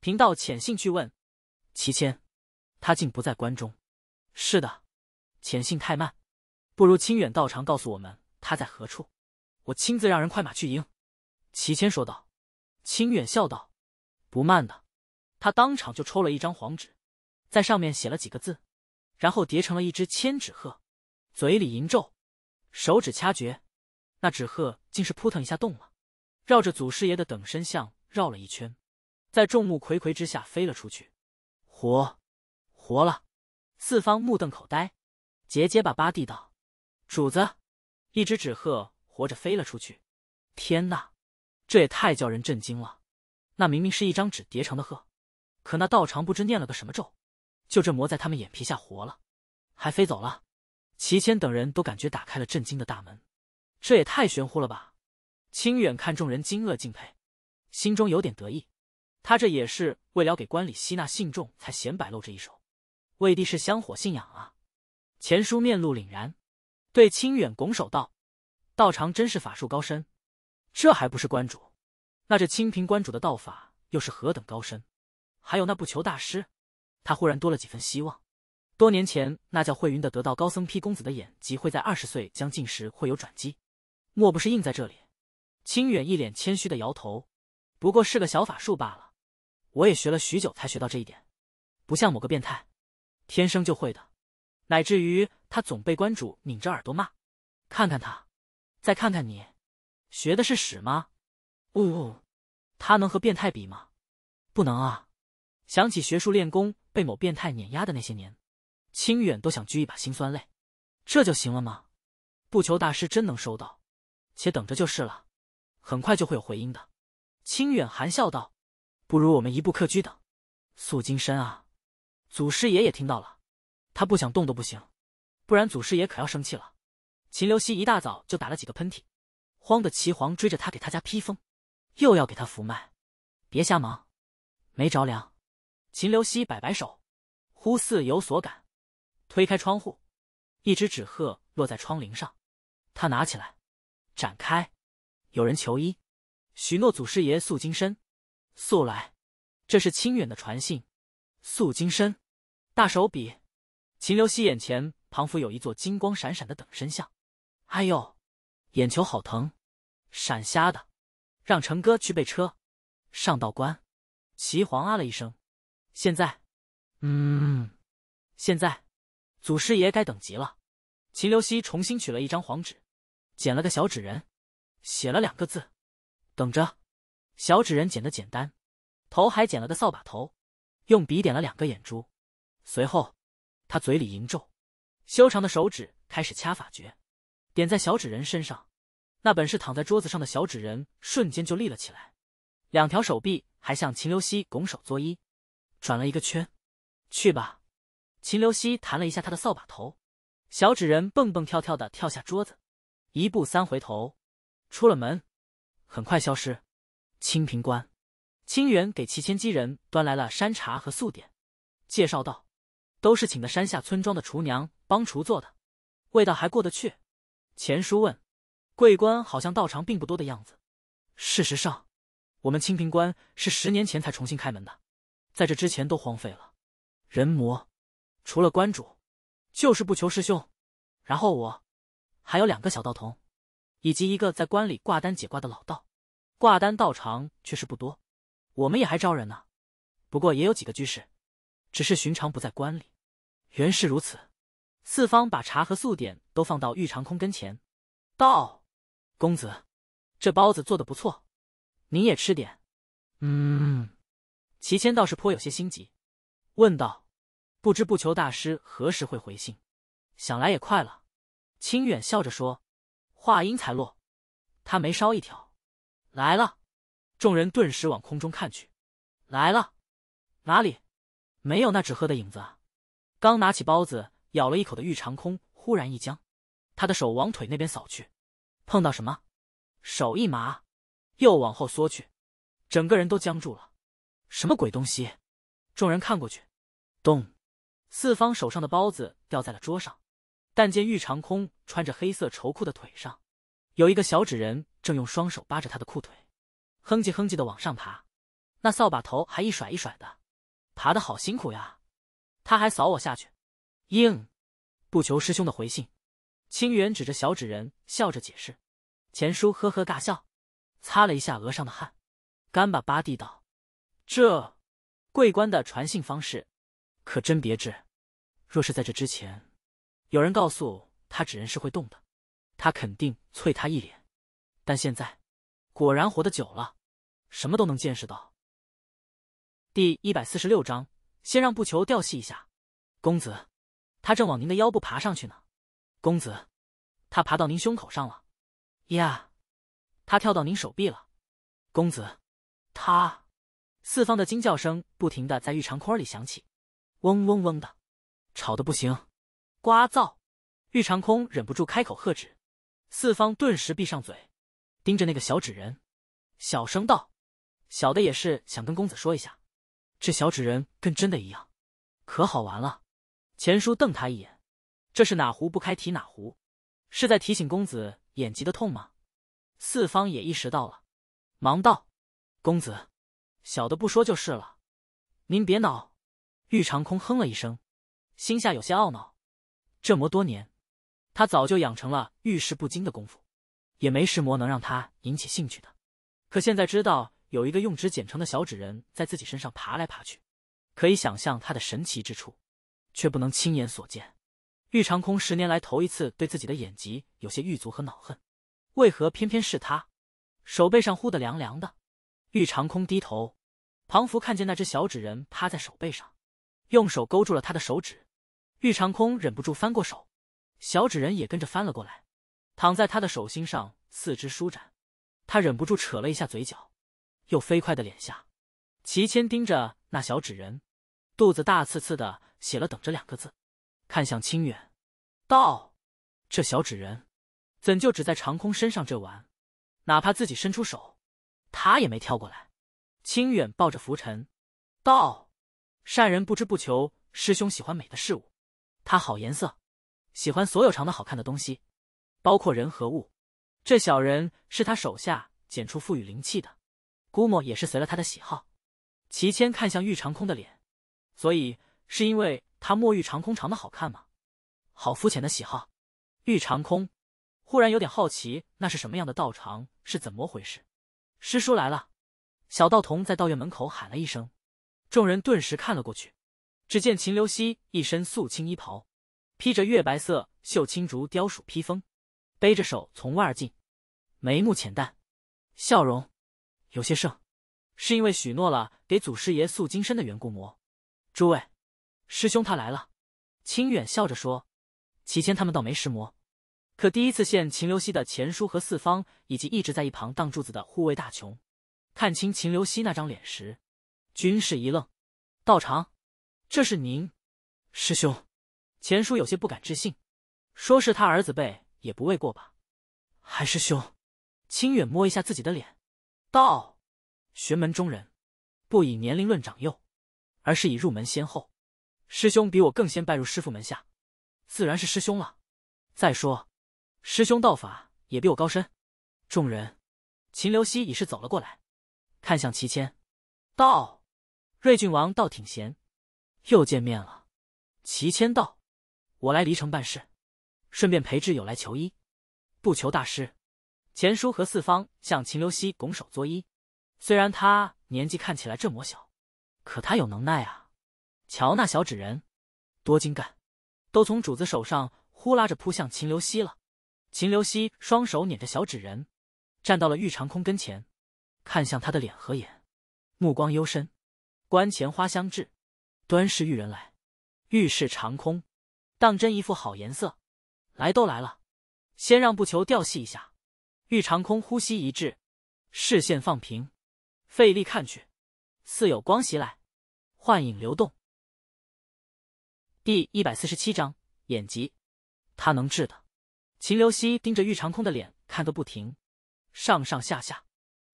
贫道潜信去问：齐谦，他竟不在关中？是的，潜信太慢，不如清远道长告诉我们他在何处，我亲自让人快马去迎。齐谦说道。清远笑道：“不慢的。”他当场就抽了一张黄纸，在上面写了几个字，然后叠成了一只千纸鹤，嘴里吟咒，手指掐诀，那纸鹤竟是扑腾一下动了。绕着祖师爷的等身像绕了一圈，在众目睽睽之下飞了出去。活，活了！四方目瞪口呆，结结巴巴地道：“主子，一只纸鹤活着飞了出去！天哪，这也太叫人震惊了！那明明是一张纸叠成的鹤，可那道长不知念了个什么咒，就这魔在他们眼皮下活了，还飞走了。”齐谦等人都感觉打开了震惊的大门，这也太玄乎了吧！清远看众人惊愕敬佩，心中有点得意。他这也是为了给官里吸纳信众，才显摆露这一手。魏帝是香火信仰啊！钱叔面露凛然，对清远拱手道：“道长真是法术高深，这还不是关主？那这清平关主的道法又是何等高深？还有那不求大师，他忽然多了几分希望。多年前那叫慧云的得道高僧批公子的眼疾会在二十岁将近时会有转机，莫不是印在这里？”清远一脸谦虚的摇头，不过是个小法术罢了。我也学了许久才学到这一点，不像某个变态，天生就会的。乃至于他总被关主拧着耳朵骂。看看他，再看看你，学的是屎吗？呜，他能和变态比吗？不能啊！想起学术练功被某变态碾压的那些年，清远都想掬一把辛酸泪。这就行了吗？不求大师真能收到，且等着就是了。很快就会有回音的。清远含笑道：“不如我们一步客居等。”素金身啊！祖师爷也听到了，他不想动都不行，不然祖师爷可要生气了。秦留希一大早就打了几个喷嚏，慌得齐黄追着他给他家披风，又要给他扶脉。别瞎忙，没着凉。秦留西摆摆手，忽似有所感，推开窗户，一只纸鹤落在窗棂上，他拿起来，展开。有人求医，许诺祖师爷素金身，速来。这是清远的传信。素金身，大手笔。秦留希眼前旁附有一座金光闪闪的等身像。哎呦，眼球好疼，闪瞎的。让成哥去备车，上道观。齐黄啊了一声。现在，嗯，现在，祖师爷该等急了。秦留希重新取了一张黄纸，剪了个小纸人。写了两个字，等着。小纸人剪的简单，头还剪了个扫把头，用笔点了两个眼珠。随后，他嘴里吟咒，修长的手指开始掐法诀，点在小纸人身上。那本是躺在桌子上的小纸人瞬间就立了起来，两条手臂还向秦留希拱手作揖，转了一个圈。去吧。秦留西弹了一下他的扫把头，小纸人蹦蹦跳跳的跳下桌子，一步三回头。出了门，很快消失。清平关，清源给齐千机人端来了山茶和素点，介绍道：“都是请的山下村庄的厨娘帮厨做的，味道还过得去。”钱叔问：“贵官好像道场并不多的样子。”事实上，我们清平关是十年前才重新开门的，在这之前都荒废了。人魔，除了关主，就是不求师兄，然后我，还有两个小道童。以及一个在关里挂单解卦的老道，挂单道长却是不多。我们也还招人呢，不过也有几个居士，只是寻常不在关里。原是如此。四方把茶和素点都放到玉长空跟前，道：“公子，这包子做的不错，你也吃点。”嗯。齐谦倒是颇有些心急，问道：“不知不求大师何时会回信？想来也快了。”清远笑着说。话音才落，他眉梢一挑，来了。众人顿时往空中看去，来了，哪里？没有那纸鹤的影子啊！刚拿起包子咬了一口的玉长空忽然一僵，他的手往腿那边扫去，碰到什么？手一麻，又往后缩去，整个人都僵住了。什么鬼东西？众人看过去，咚！四方手上的包子掉在了桌上。但见玉长空穿着黑色绸裤的腿上，有一个小纸人正用双手扒着他的裤腿，哼唧哼唧的往上爬，那扫把头还一甩一甩的，爬的好辛苦呀！他还扫我下去，应，不求师兄的回信。清源指着小纸人笑着解释，钱叔呵呵尬笑，擦了一下额上的汗，干巴巴地道：“这桂官的传信方式可真别致，若是在这之前。”有人告诉他纸人是会动的，他肯定啐他一脸。但现在果然活得久了，什么都能见识到。第一百四十六章，先让不求调戏一下公子。他正往您的腰部爬上去呢，公子。他爬到您胸口上了，呀，他跳到您手臂了，公子。他，四方的惊叫声不停的在玉长筐里响起，嗡嗡嗡的，吵得不行。呱噪！玉长空忍不住开口喝止，四方顿时闭上嘴，盯着那个小纸人，小声道：“小的也是想跟公子说一下，这小纸人跟真的一样，可好玩了。”钱叔瞪他一眼，这是哪壶不开提哪壶，是在提醒公子眼疾的痛吗？四方也意识到了，忙道：“公子，小的不说就是了，您别恼。”玉长空哼了一声，心下有些懊恼。这么多年，他早就养成了遇事不惊的功夫，也没什魔能让他引起兴趣的。可现在知道有一个用纸剪成的小纸人在自己身上爬来爬去，可以想象他的神奇之处，却不能亲眼所见。玉长空十年来头一次对自己的眼疾有些郁卒和恼恨，为何偏偏是他？手背上忽的凉凉的。玉长空低头，庞福看见那只小纸人趴在手背上，用手勾住了他的手指。玉长空忍不住翻过手，小纸人也跟着翻了过来，躺在他的手心上，四肢舒展。他忍不住扯了一下嘴角，又飞快的脸下。齐谦盯着那小纸人，肚子大刺刺的，写了“等着”两个字，看向清远，道：“这小纸人，怎就只在长空身上这玩？哪怕自己伸出手，他也没跳过来。”清远抱着拂尘，道：“善人不知不求，师兄喜欢美的事物，他好颜色，喜欢所有长得好看的东西，包括人和物。这小人是他手下捡出赋予灵气的，估摸也是随了他的喜好。”齐谦看向玉长空的脸，所以是因为他墨玉长空长得好看吗？好肤浅的喜好。玉长空忽然有点好奇，那是什么样的道长？是怎么回事？师叔来了。小道童在道院门口喊了一声，众人顿时看了过去。只见秦流溪一身素青衣袍，披着月白色绣青竹雕鼠披风，背着手从外而进，眉目浅淡，笑容有些盛，是因为许诺了给祖师爷塑金身的缘故么？诸位师兄他来了。清远笑着说：“齐谦他们倒没失魔，可第一次见秦流溪的钱叔和四方，以及一直在一旁当柱子的护卫大琼。”看清秦流溪那张脸时，军士一愣：“道长，这是您师兄？”钱叔有些不敢置信，说是他儿子辈也不为过吧？还师兄？清远摸一下自己的脸，道：“玄门中人，不以年龄论长幼，而是以入门先后。师兄比我更先拜入师傅门下，自然是师兄了。再说，师兄道法也比我高深。”众人，秦流溪已是走了过来。看向齐谦，道：“瑞郡王倒挺闲，又见面了。”齐谦道：“我来离城办事，顺便陪挚友来求医，不求大师。”钱叔和四方向秦流溪拱手作揖。虽然他年纪看起来这么小，可他有能耐啊！瞧那小纸人，多精干，都从主子手上呼拉着扑向秦流溪了。秦流溪双手捻着小纸人，站到了玉长空跟前。看向他的脸和眼，目光幽深。关前花香至，端视玉人来。玉是长空，当真一副好颜色。来都来了，先让不求调戏一下。玉长空呼吸一滞，视线放平，费力看去，似有光袭来，幻影流动。第一百四十七章眼疾，他能治的。秦流溪盯着玉长空的脸看个不停，上上下下。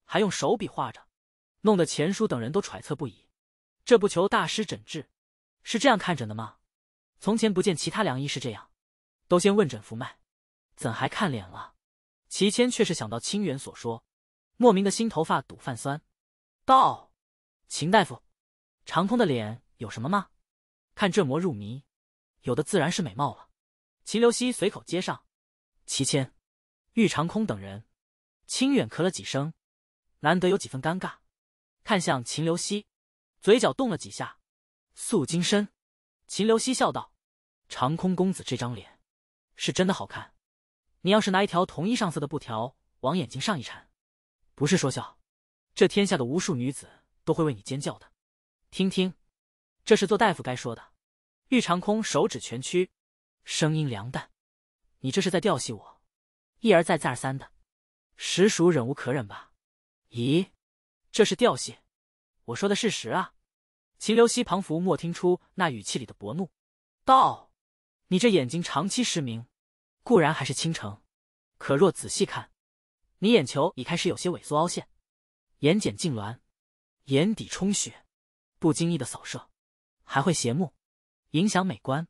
还用手笔画着，弄得钱叔等人都揣测不已。这不求大师诊治，是这样看诊的吗？从前不见其他良医是这样，都先问诊扶脉，怎还看脸了？齐谦却是想到清源所说，莫名的心头发堵泛酸，道：“秦大夫，长空的脸有什么吗？看这魔入迷，有的自然是美貌了。”秦流溪随口接上：“齐谦、玉长空等人。”清远咳了几声。难得有几分尴尬，看向秦流溪，嘴角动了几下。素金身，秦流西笑道：“长空公子这张脸，是真的好看。你要是拿一条同一上色的布条往眼睛上一缠，不是说笑，这天下的无数女子都会为你尖叫的。听听，这是做大夫该说的。”玉长空手指蜷曲，声音凉淡：“你这是在调戏我，一而再，再而三的，实属忍无可忍吧？”咦，这是调戏？我说的事实啊！秦流溪庞福莫听出那语气里的薄怒，道：“你这眼睛长期失明，固然还是倾城，可若仔细看，你眼球已开始有些萎缩凹陷，眼睑痉挛，眼底充血，不经意的扫射还会斜目，影响美观。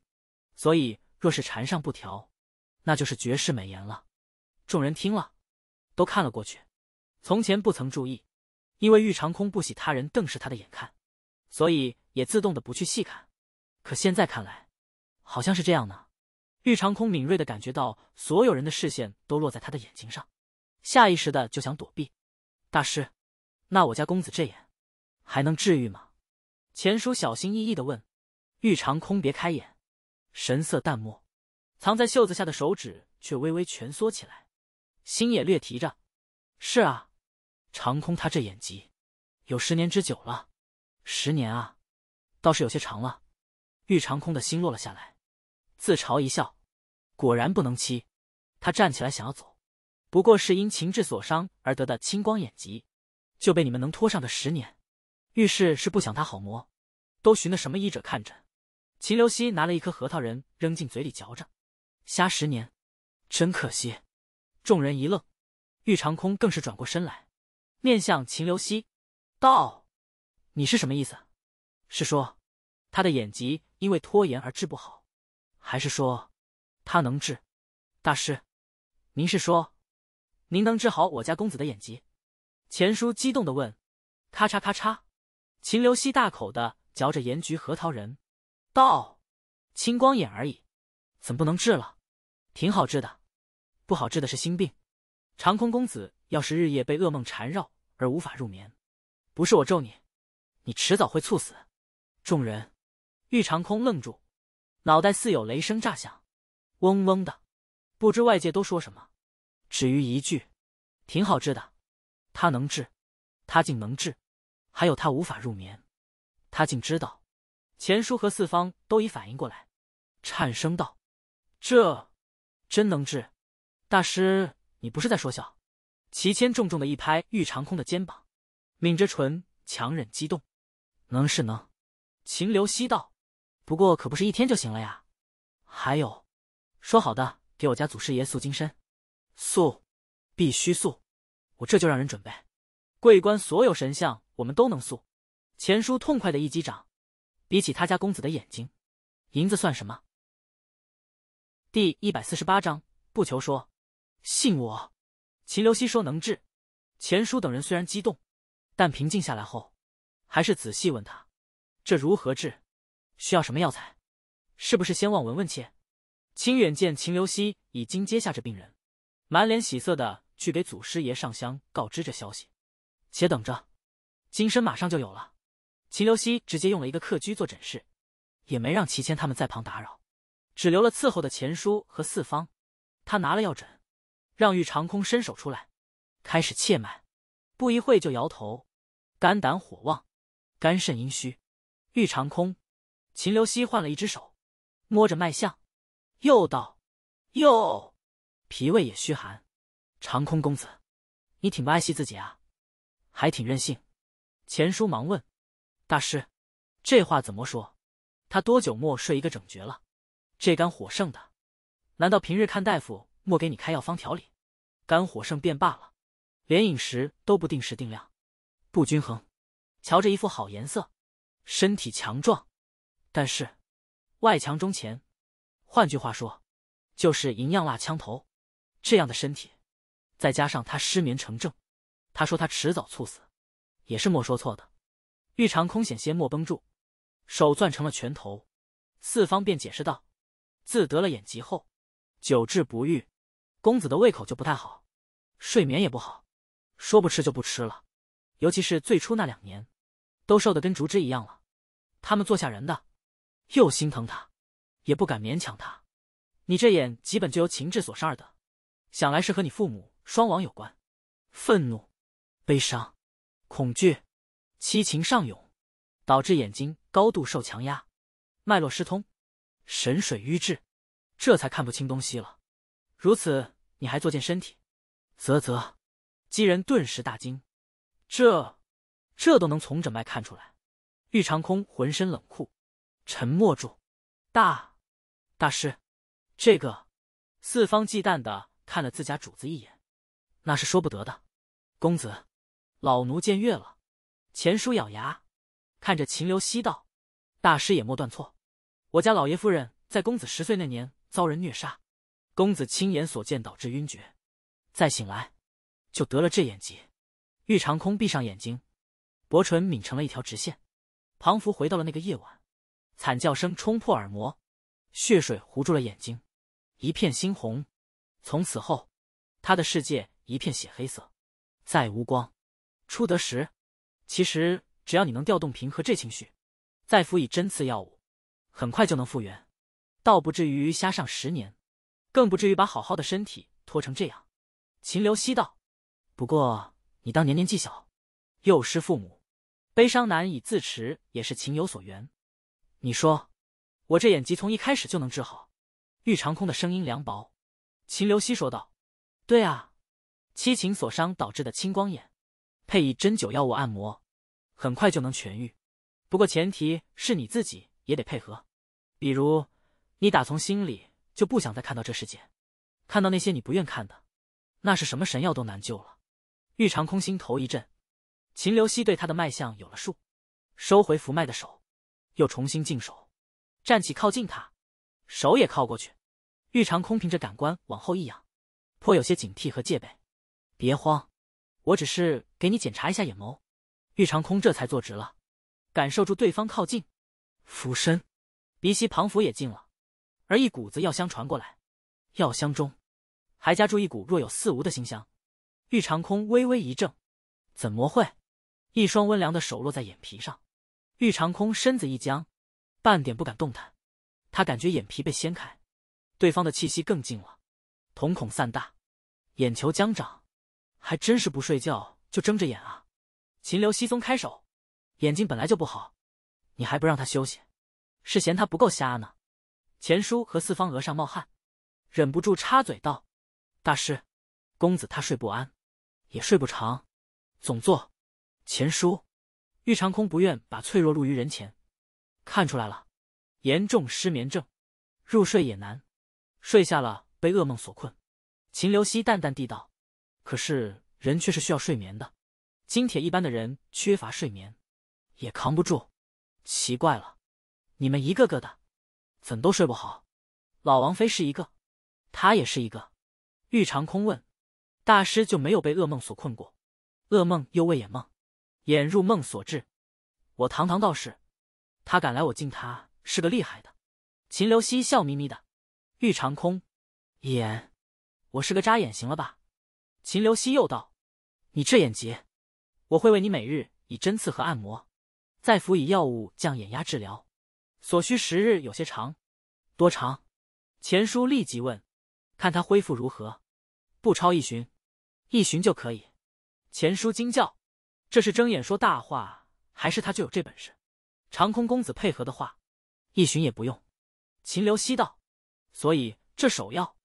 所以若是缠上布条，那就是绝世美颜了。”众人听了，都看了过去。从前不曾注意，因为玉长空不喜他人瞪视他的眼看，所以也自动的不去细看。可现在看来，好像是这样呢。玉长空敏锐的感觉到所有人的视线都落在他的眼睛上，下意识的就想躲避。大师，那我家公子这眼还能治愈吗？钱叔小心翼翼的问。玉长空别开眼，神色淡漠，藏在袖子下的手指却微微蜷缩起来，心也略提着。是啊。长空，他这眼疾有十年之久了。十年啊，倒是有些长了。玉长空的心落了下来，自嘲一笑，果然不能欺。他站起来想要走，不过是因情志所伤而得的青光眼疾，就被你们能拖上个十年。遇事是不想他好磨，都寻的什么医者看诊？秦留西拿了一颗核桃仁扔进嘴里嚼着，瞎十年，真可惜。众人一愣，玉长空更是转过身来，面向秦流溪道：“你是什么意思？是说他的眼疾因为拖延而治不好，还是说他能治？大师，您是说您能治好我家公子的眼疾？”钱叔激动的问。咔嚓咔嚓，秦流溪大口的嚼着盐焗核桃仁，道：“青光眼而已，怎不能治了？挺好治的，不好治的是心病。长空公子要是日夜被噩梦缠绕而无法入眠，不是我咒你，你迟早会猝死。”众人，玉长空愣住，脑袋似有雷声炸响，嗡嗡的，不知外界都说什么，止于一句：“挺好治的，他能治，他竟能治。”还有他无法入眠，他竟知道。钱叔和四方都已反应过来，颤声道：“这真能治？大师，你不是在说笑？”齐谦重重的一拍玉长空的肩膀，抿着唇，强忍激动：“能是能。”秦留西道：“不过可不是一天就行了呀。还有，说好的给我家祖师爷塑金身，塑，必须塑！我这就让人准备。桂冠所有神像。”我们都能塑。钱叔痛快的一击掌，比起他家公子的眼睛，银子算什么？第一百四十八章不求说，信我。秦留希说能治。钱叔等人虽然激动，但平静下来后，还是仔细问他：这如何治？需要什么药材？是不是先望闻问切？清远见秦留希已经接下这病人，满脸喜色的去给祖师爷上香告知这消息。且等着。金身马上就有了，秦留希直接用了一个客居做诊室，也没让齐谦他们在旁打扰，只留了伺候的钱叔和四方。他拿了药枕，让玉长空伸手出来，开始切脉。不一会就摇头，肝胆火旺，肝肾阴虚。玉长空、秦留希换了一只手，摸着脉象，又道：“哟，脾胃也虚寒。长空公子，你挺不爱惜自己啊，还挺任性。”钱叔忙问：“大师，这话怎么说？他多久没睡一个整觉了？这肝火盛的，难道平日看大夫莫给你开药方调理？肝火盛便罢了，连饮食都不定时定量，不均衡。瞧这一副好颜色，身体强壮，但是外强中乾，换句话说，就是银样蜡枪头。这样的身体，再加上他失眠成症，他说他迟早猝死。”也是莫说错的，玉长空险些莫绷住，手攥成了拳头。四方便解释道：“自得了眼疾后，久治不愈，公子的胃口就不太好，睡眠也不好，说不吃就不吃了。尤其是最初那两年，都瘦得跟竹枝一样了。他们做下人的，又心疼他，也不敢勉强他。你这眼基本就由情志所伤而得，想来是和你父母双亡有关。愤怒，悲伤。”恐惧、七情上涌，导致眼睛高度受强压，脉络失通，神水瘀滞，这才看不清东西了。如此，你还作践身体？啧啧，姬人顿时大惊，这这都能从诊脉看出来。玉长空浑身冷酷，沉默住。大大师，这个四方忌惮的看了自家主子一眼，那是说不得的，公子。老奴见月了。钱叔咬牙，看着秦留希道：“大师也莫断错。我家老爷夫人在公子十岁那年遭人虐杀，公子亲眼所见导致晕厥，再醒来就得了这眼疾。”玉长空闭上眼睛，薄唇抿成了一条直线，庞福回到了那个夜晚，惨叫声冲破耳膜，血水糊住了眼睛，一片猩红。从此后，他的世界一片血黑色，再无光。出得时，其实只要你能调动平和这情绪，再辅以针刺药物，很快就能复原，倒不至于瞎上十年，更不至于把好好的身体拖成这样。秦留希道：“不过你当年年纪小，幼失父母，悲伤难以自持，也是情有所原。你说我这眼疾从一开始就能治好？”玉长空的声音凉薄。秦留希说道：“对啊，七情所伤导致的青光眼。”配以针灸药物按摩，很快就能痊愈。不过前提是你自己也得配合，比如你打从心里就不想再看到这世界，看到那些你不愿看的，那是什么神药都难救了。玉长空心头一震，秦流溪对他的脉象有了数，收回扶脉的手，又重新静手，站起靠近他，手也靠过去。玉长空凭着感官往后一仰，颇有些警惕和戒备。别慌，我只是给你检查一下眼眸。玉长空这才坐直了。感受住对方靠近，俯身，鼻息旁浮也静了，而一股子药香传过来，药香中还夹住一股若有似无的馨香。玉长空微微一怔，怎么会？一双温凉的手落在眼皮上，玉长空身子一僵，半点不敢动弹。他感觉眼皮被掀开，对方的气息更近了，瞳孔散大，眼球僵长，还真是不睡觉就睁着眼啊！秦流西松开手。眼睛本来就不好，你还不让他休息，是嫌他不够瞎呢？钱叔和四方额上冒汗，忍不住插嘴道：“大师，公子他睡不安，也睡不长，总座。”钱叔，玉长空不愿把脆弱露于人前，看出来了，严重失眠症，入睡也难，睡下了被噩梦所困。秦流溪淡淡地道：“可是人却是需要睡眠的，金铁一般的人缺乏睡眠。”也扛不住，奇怪了，你们一个个的，怎都睡不好？老王妃是一个，他也是一个。玉长空问：“大师就没有被噩梦所困过？噩梦又未眼梦，眼入梦所致。我堂堂道士，他敢来我敬他是个厉害的。”秦流溪笑眯眯的。玉长空，眼，我是个扎眼行了吧？秦流溪又道：“你这眼疾，我会为你每日以针刺和按摩。”再辅以药物降眼压治疗，所需时日有些长，多长？钱叔立即问，看他恢复如何，不超一旬，一旬就可以。钱叔惊叫：“这是睁眼说大话，还是他就有这本事？”长空公子配合的话，一旬也不用。秦流西道：“所以这首要，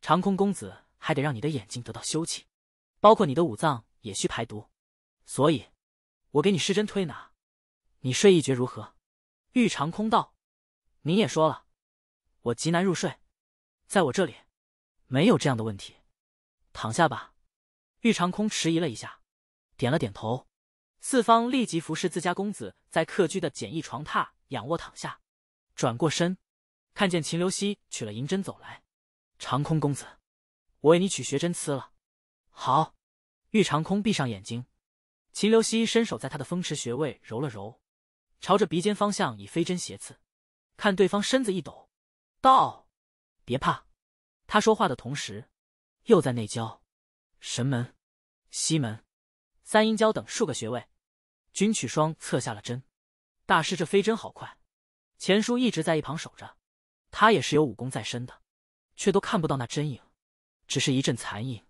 长空公子还得让你的眼睛得到休憩，包括你的五脏也需排毒，所以，我给你施针推拿。”你睡一觉如何？玉长空道：“你也说了，我极难入睡，在我这里没有这样的问题。躺下吧。”玉长空迟疑了一下，点了点头。四方立即服侍自家公子在客居的简易床榻仰卧躺下，转过身，看见秦流溪取了银针走来。长空公子，我为你取学针刺了。好。玉长空闭上眼睛，秦流溪伸手在他的风池穴位揉了揉。朝着鼻尖方向以飞针斜刺，看对方身子一抖，道：“别怕。”他说话的同时，又在内交神门、西门、三阴交等数个穴位，均取双侧下了针。大师这飞针好快，钱叔一直在一旁守着，他也是有武功在身的，却都看不到那针影，只是一阵残影，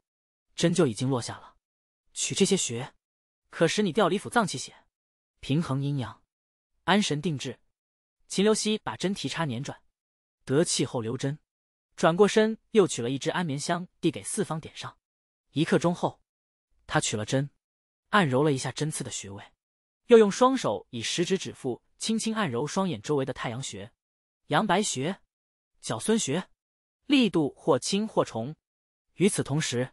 针就已经落下了。取这些穴，可使你调离腑脏气血，平衡阴阳。安神定志，秦流溪把针提插捻转，得气后留针，转过身又取了一支安眠香，递给四方点上。一刻钟后，他取了针，按揉了一下针刺的穴位，又用双手以食指指腹轻轻按揉双眼周围的太阳穴、阳白穴、角孙穴，力度或轻或重。与此同时，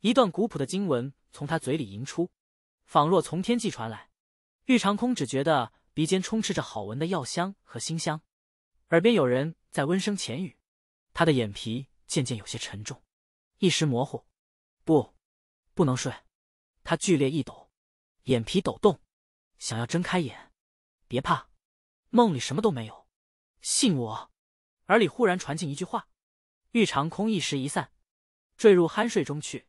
一段古朴的经文从他嘴里吟出，仿若从天际传来。玉长空只觉得。鼻尖充斥着好闻的药香和馨香，耳边有人在温声浅语，他的眼皮渐渐有些沉重，一时模糊。不，不能睡。他剧烈一抖，眼皮抖动，想要睁开眼。别怕，梦里什么都没有，信我。耳里忽然传进一句话，玉长空一时一散，坠入酣睡中去。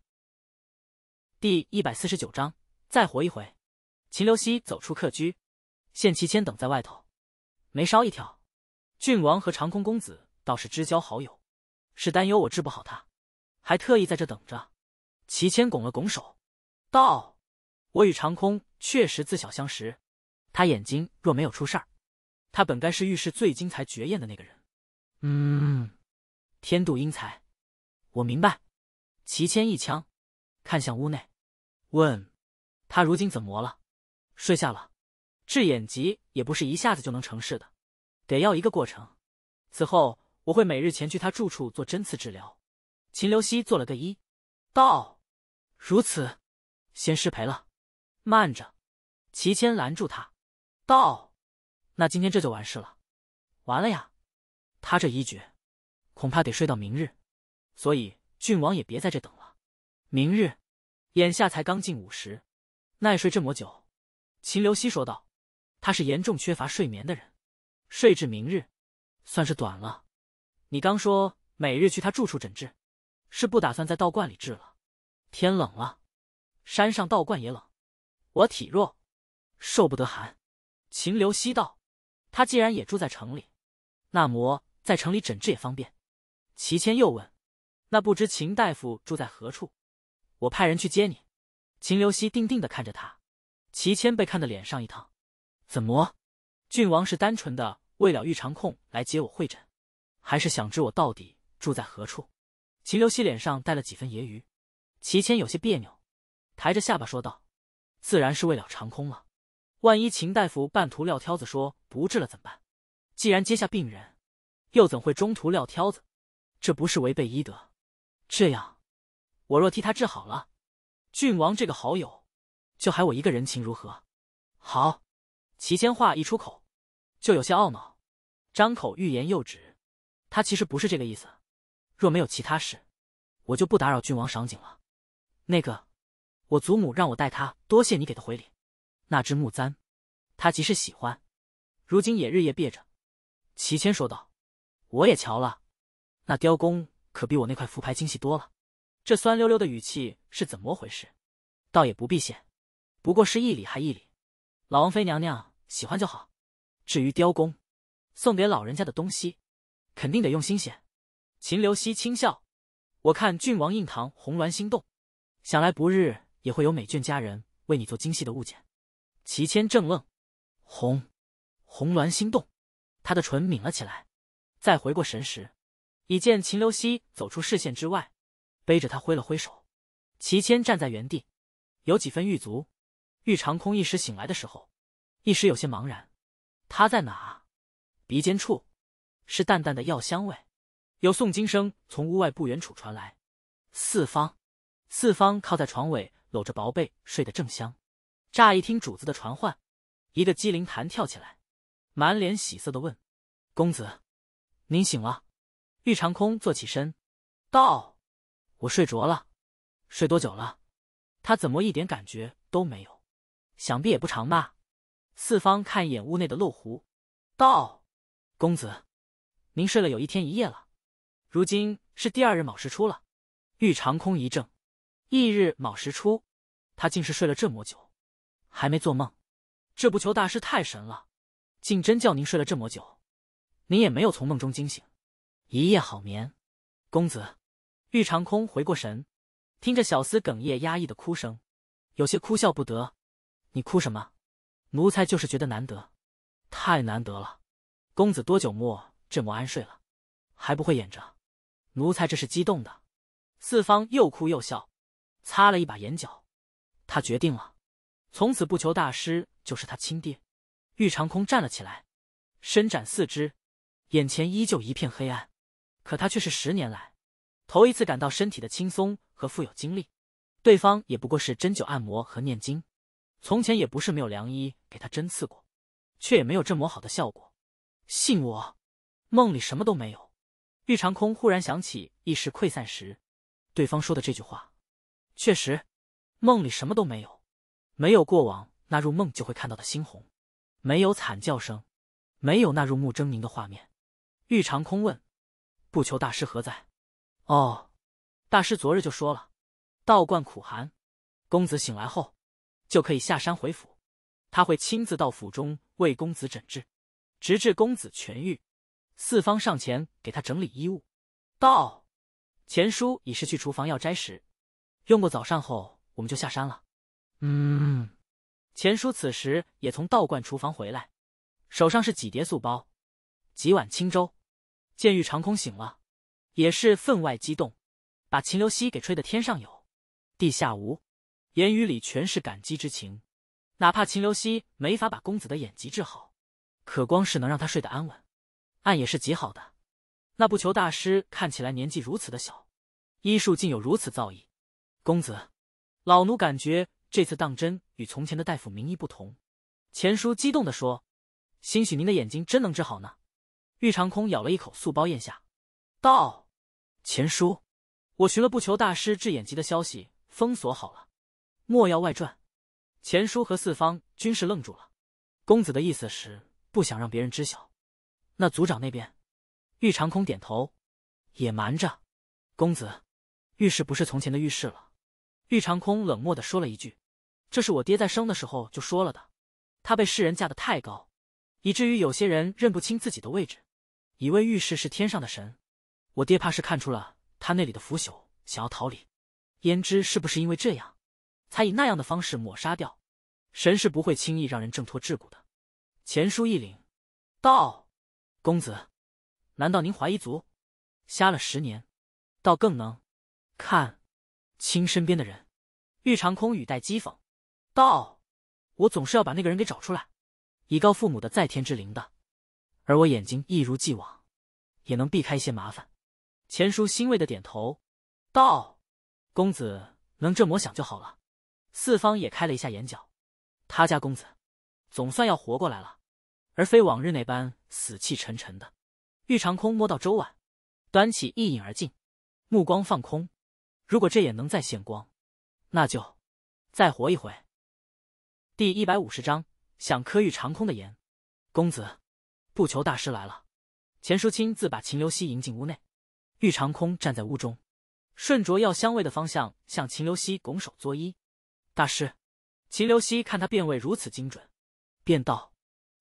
第一百四十九章，再活一回。秦流西走出客居。现齐谦等在外头，眉梢一挑，郡王和长空公子倒是知交好友，是担忧我治不好他，还特意在这等着。齐谦拱了拱手，道：“我与长空确实自小相识，他眼睛若没有出事儿，他本该是遇事最精彩绝艳的那个人。嗯，天妒英才，我明白。”齐谦一枪，看向屋内，问：“他如今怎么了？睡下了？”治眼疾也不是一下子就能成事的，得要一个过程。此后，我会每日前去他住处做针刺治疗。秦留希做了个揖，道：“如此，先失陪了。”慢着，齐谦拦住他，道：“那今天这就完事了？完了呀？他这医诀，恐怕得睡到明日。所以郡王也别在这等了。明日，眼下才刚进午时，耐睡这么久。”秦留希说道：“他是严重缺乏睡眠的人，睡至明日，算是短了。你刚说每日去他住处诊治，是不打算在道观里治了？天冷了，山上道观也冷，我体弱，受不得寒。”秦留希道：“他既然也住在城里，那么在城里诊治也方便。”齐谦又问：“那不知秦大夫住在何处？我派人去接你。”秦留希定定的看着他。齐谦被看得脸上一烫，怎么？郡王是单纯的为了玉长空来接我会诊，还是想知我到底住在何处？秦留希脸上带了几分揶揄，齐谦有些别扭，抬着下巴说道：“自然是为了长空了。万一秦大夫半途撂挑子说不治了怎么办？既然接下病人，又怎会中途撂挑子？这不是违背医德？这样，我若替他治好了，郡王这个好友。”就还我一个人情如何？好，齐谦话一出口，就有些懊恼，张口欲言又止。他其实不是这个意思。若没有其他事，我就不打扰郡王赏景了。那个，我祖母让我带他，多谢你给他回礼。那只木簪，他极是喜欢，如今也日夜别着。齐谦说道：“我也瞧了，那雕工可比我那块符牌精细多了。这酸溜溜的语气是怎么回事？倒也不必谢。”不过是一礼还一礼，老王妃娘娘喜欢就好。至于雕工，送给老人家的东西，肯定得用心些。秦留西轻笑：“我看郡王印堂红鸾心动，想来不日也会有美眷佳人为你做精细的物件。”齐谦正愣，红红鸾心动，他的唇抿了起来。再回过神时，已见秦留西走出视线之外，背着他挥了挥手。齐谦站在原地，有几分狱卒。玉长空一时醒来的时候，一时有些茫然。他在哪？鼻尖处是淡淡的药香味，有诵经声从屋外不远处传来。四方，四方靠在床尾，搂着薄被，睡得正香。乍一听主子的传唤，一个机灵弹跳起来，满脸喜色的问：“公子，您醒了？”玉长空坐起身，道：“我睡着了。睡多久了？”他怎么一点感觉都没有？想必也不长吧。四方看一眼屋内的漏壶，道：“公子，您睡了有一天一夜了。如今是第二日卯时初了。”玉长空一怔，翌日卯时初，他竟是睡了这么久，还没做梦。这不求大师太神了，竟真叫您睡了这么久，您也没有从梦中惊醒，一夜好眠。公子，玉长空回过神，听着小厮哽咽压抑的哭声，有些哭笑不得。你哭什么？奴才就是觉得难得，太难得了。公子多久没这么安睡了，还不会演着？奴才这是激动的。四方又哭又笑，擦了一把眼角。他决定了，从此不求大师，就是他亲爹。玉长空站了起来，伸展四肢，眼前依旧一片黑暗，可他却是十年来头一次感到身体的轻松和富有精力。对方也不过是针灸按摩和念经。从前也不是没有良医给他针刺过，却也没有这么好的效果。信我，梦里什么都没有。玉长空忽然想起一时溃散时，对方说的这句话，确实，梦里什么都没有，没有过往那入梦就会看到的猩红，没有惨叫声，没有那入目狰狞的画面。玉长空问：“不求大师何在？”哦，大师昨日就说了，道观苦寒，公子醒来后。就可以下山回府，他会亲自到府中为公子诊治，直至公子痊愈。四方上前给他整理衣物，道：“钱叔已是去厨房要斋食，用过早膳后，我们就下山了。”嗯，钱叔此时也从道观厨房回来，手上是几碟素包，几碗清粥。见玉长空醒了，也是分外激动，把秦留西给吹得天上有，地下无。言语里全是感激之情，哪怕秦留西没法把公子的眼疾治好，可光是能让他睡得安稳，暗也是极好的。那不求大师看起来年纪如此的小，医术竟有如此造诣。公子，老奴感觉这次当真与从前的大夫名医不同。钱叔激动地说：“兴许您的眼睛真能治好呢。”玉长空咬了一口素包咽下，道：“钱叔，我寻了不求大师治眼疾的消息，封锁好了，莫要外传。”钱叔和四方均是愣住了。公子的意思是不想让别人知晓。那族长那边，玉长空点头，也瞒着。公子，玉氏不是从前的玉氏了。玉长空冷漠的说了一句：“这是我爹在生的时候就说了的。他被世人架得太高，以至于有些人认不清自己的位置，以为玉氏是天上的神。我爹怕是看出了他那里的腐朽，想要逃离。焉知是不是因为这样？”才以那样的方式抹杀掉，神是不会轻易让人挣脱桎梏的。钱书一领，道：“公子，难道您怀疑族瞎了十年，倒更能看清身边的人？”玉长空语带讥讽道：“我总是要把那个人给找出来，以告父母的在天之灵的。而我眼睛一如既往，也能避开一些麻烦。”钱叔欣慰的点头道：“公子能这么想就好了。”四方也开了一下眼角，他家公子总算要活过来了，而非往日那般死气沉沉的。玉长空摸到周碗，端起一饮而尽，目光放空。如果这眼能再现光，那就再活一回。第一百五十章想磕玉长空的颜。公子，不求大师来了。钱淑清自把秦流溪迎进屋内，玉长空站在屋中，顺着药香味的方向向秦流溪拱手作揖。大师，秦流溪看他辨位如此精准，便道：“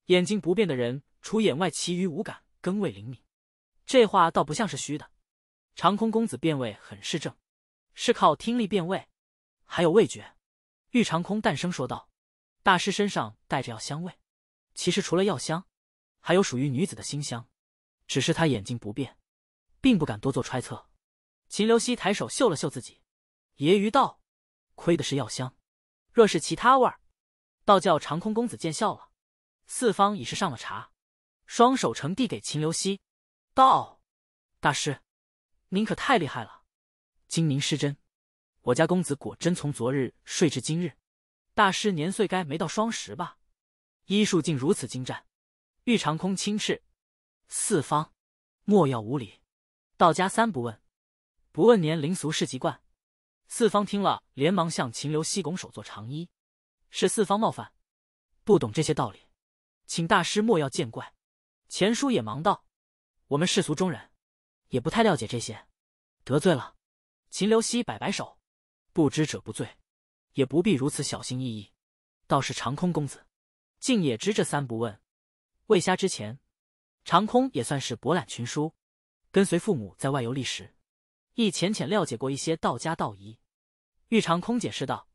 眼睛不变的人，除眼外，其余五感更未灵敏。”这话倒不像是虚的。长空公子辨位很是正，是靠听力辨位，还有味觉。玉长空淡声说道：“大师身上带着药香味，其实除了药香，还有属于女子的馨香，只是他眼睛不变，并不敢多做揣测。”秦流溪抬手嗅了嗅自己，揶揄道：“亏的是药香。”若是其他味儿，倒叫长空公子见笑了。四方已是上了茶，双手呈递给秦流溪，道：“大师，您可太厉害了！经您施针，我家公子果真从昨日睡至今日。大师年岁该没到双十吧？医术竟如此精湛。”玉长空轻斥：“四方莫要无礼，道家三不问：不问年龄、俗世、籍贯。”四方听了，连忙向秦流西拱手做长揖，是四方冒犯，不懂这些道理，请大师莫要见怪。钱叔也忙道：“我们世俗中人，也不太了解这些，得罪了。”秦流西摆摆手：“不知者不罪，也不必如此小心翼翼。倒是长空公子，竟也知这三不问。未瞎之前，长空也算是博览群书，跟随父母在外游历时，亦浅浅了解过一些道家道义。”玉长空解释道：“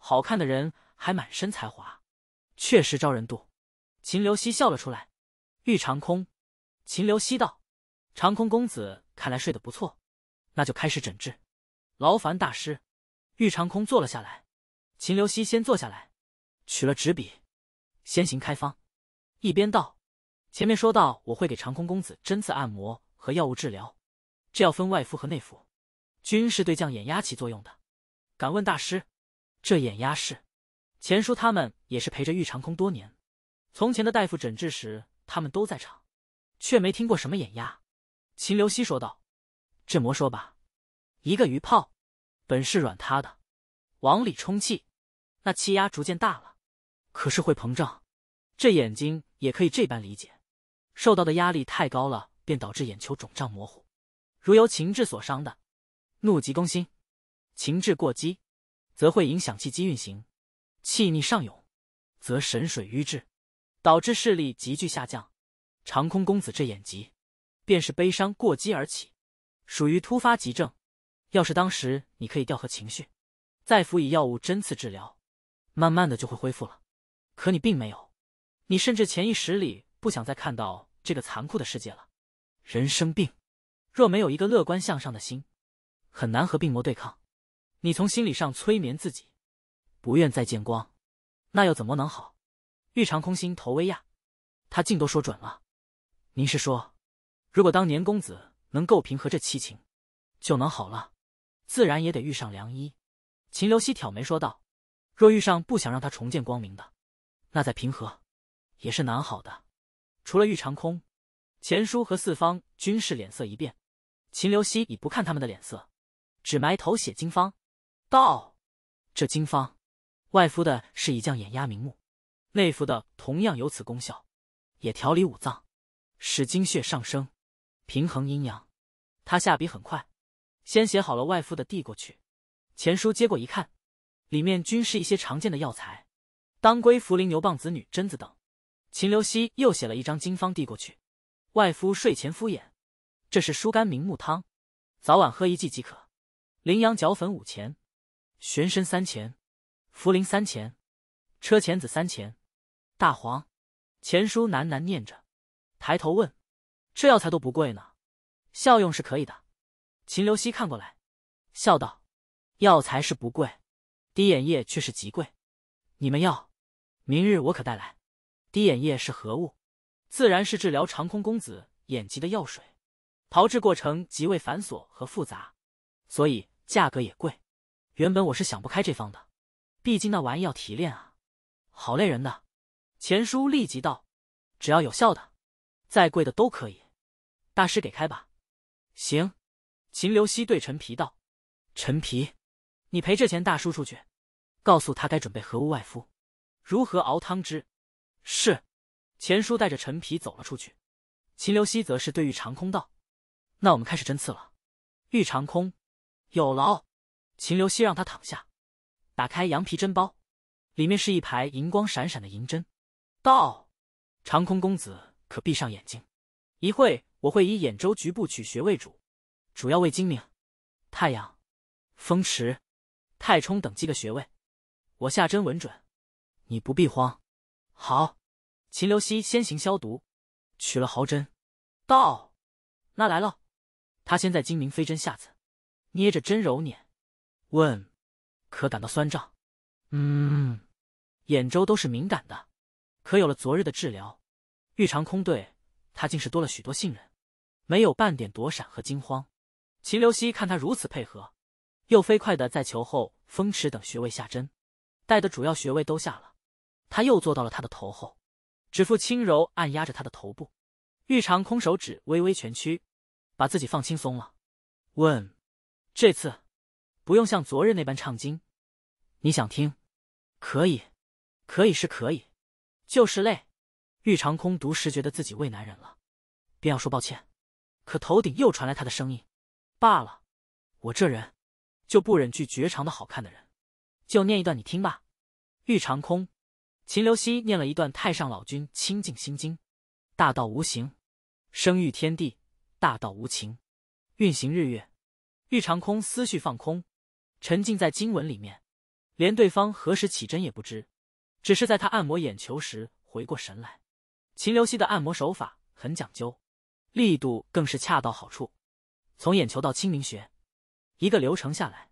好看的人还满身才华，确实招人妒。”秦流溪笑了出来。玉长空、秦流溪道：“长空公子看来睡得不错，那就开始诊治。劳烦大师。”玉长空坐了下来，秦流溪先坐下来，取了纸笔，先行开方。一边道：“前面说到我会给长空公子针刺按摩和药物治疗，这要分外敷和内服，均是对降眼压起作用的。”敢问大师，这眼压是？钱叔他们也是陪着玉长空多年，从前的大夫诊治时，他们都在场，却没听过什么眼压。秦流溪说道：“这么说吧，一个鱼泡，本是软塌的，往里充气，那气压逐渐大了，可是会膨胀。这眼睛也可以这般理解，受到的压力太高了，便导致眼球肿胀模糊。如由情志所伤的，怒急攻心。”情志过激，则会影响气机运行；气逆上涌，则神水瘀滞，导致视力急剧下降。长空公子这眼疾，便是悲伤过激而起，属于突发急症。要是当时你可以调和情绪，再辅以药物针刺治疗，慢慢的就会恢复了。可你并没有，你甚至潜意识里不想再看到这个残酷的世界了。人生病，若没有一个乐观向上的心，很难和病魔对抗。你从心理上催眠自己，不愿再见光，那又怎么能好？玉长空心头微压，他竟都说准了。您是说，如果当年公子能够平和这七情，就能好了？自然也得遇上良医。秦留希挑眉说道：“若遇上不想让他重见光明的，那再平和，也是难好的。”除了玉长空，钱叔和四方均是脸色一变。秦留希已不看他们的脸色，只埋头写经方，道：“这经方，外敷的是以降眼压明目，内服的同样有此功效，也调理五脏，使精血上升，平衡阴阳。”他下笔很快，先写好了外敷的递过去。钱叔接过一看，里面均是一些常见的药材，当归、茯苓、牛蒡、子女、榛子等。秦留希又写了一张经方递过去，外敷睡前敷眼。这是疏肝明目汤，早晚喝一剂即可。羚羊角粉五钱，玄参三钱，茯苓三钱，车前子三钱，大黄。钱叔喃喃念着，抬头问：“这药材都不贵呢，效用是可以的。”秦留希看过来，笑道：“药材是不贵，滴眼液却是极贵。你们要，明日我可带来。滴眼液是何物？自然是治疗长空公子眼疾的药水。”炮制过程极为繁琐和复杂，所以价格也贵。原本我是想不开这方的，毕竟那玩意要提炼啊，好累人的。钱叔立即道：“只要有效的，再贵的都可以。大师给开吧。”行。秦留希对陈皮道：“陈皮，你陪这钱大叔出去，告诉他该准备何物外敷，如何熬汤汁。”是。钱叔带着陈皮走了出去。秦留希则是对玉长空道。那我们开始针刺了。玉长空有劳，秦留希让他躺下，打开羊皮针包，里面是一排银光闪闪的银针。道：“长空公子可闭上眼睛，一会我会以兖州局部取穴为主，主要为金明、太阳、风池、太冲等几个穴位。我下针稳准，你不必慌。”好。秦留希先行消毒，取了毫针，道：“那来了。”他先在精明飞针下子，捏着针揉捻，问：“可感到酸胀？”“嗯。”眼周都是敏感的，可有了昨日的治疗，玉长空对他竟是多了许多信任，没有半点躲闪和惊慌。秦留希看他如此配合，又飞快的在球后、风池等穴位下针，带的主要穴位都下了，他又坐到了他的头后，指腹轻柔按压着他的头部。玉长空手指微微蜷曲。把自己放轻松了，问：“这次不用像昨日那般唱经，你想听？可以，可以是可以，就是累。”玉长空独时觉得自己为难人了，便要说抱歉，可头顶又传来他的声音：“罢了，我这人就不忍拒绝长的好看的人，就念一段你听吧。”玉长空，秦留希念了一段太上老君清净心经：“大道无形，生育天地。”大道无情，运行日月。玉长空思绪放空，沉浸在经文里面，连对方何时起针也不知。只是在他按摩眼球时回过神来。秦留希的按摩手法很讲究，力度更是恰到好处。从眼球到清明穴，一个流程下来，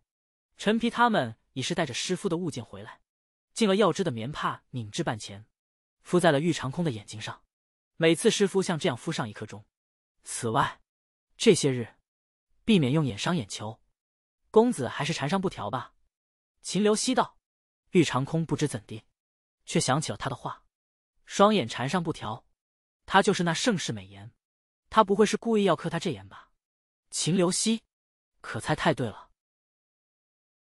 陈皮他们已是带着湿敷的物件回来，进了药汁的棉帕拧至半前，敷在了玉长空的眼睛上。每次湿敷像这样敷上一刻钟。此外，这些日避免用眼伤眼球。公子还是缠上布条吧。秦留西道。玉长空不知怎地，却想起了他的话：双眼缠上布条，他就是那盛世美颜，他不会是故意要刻他这颜吧？秦留西，可猜太对了。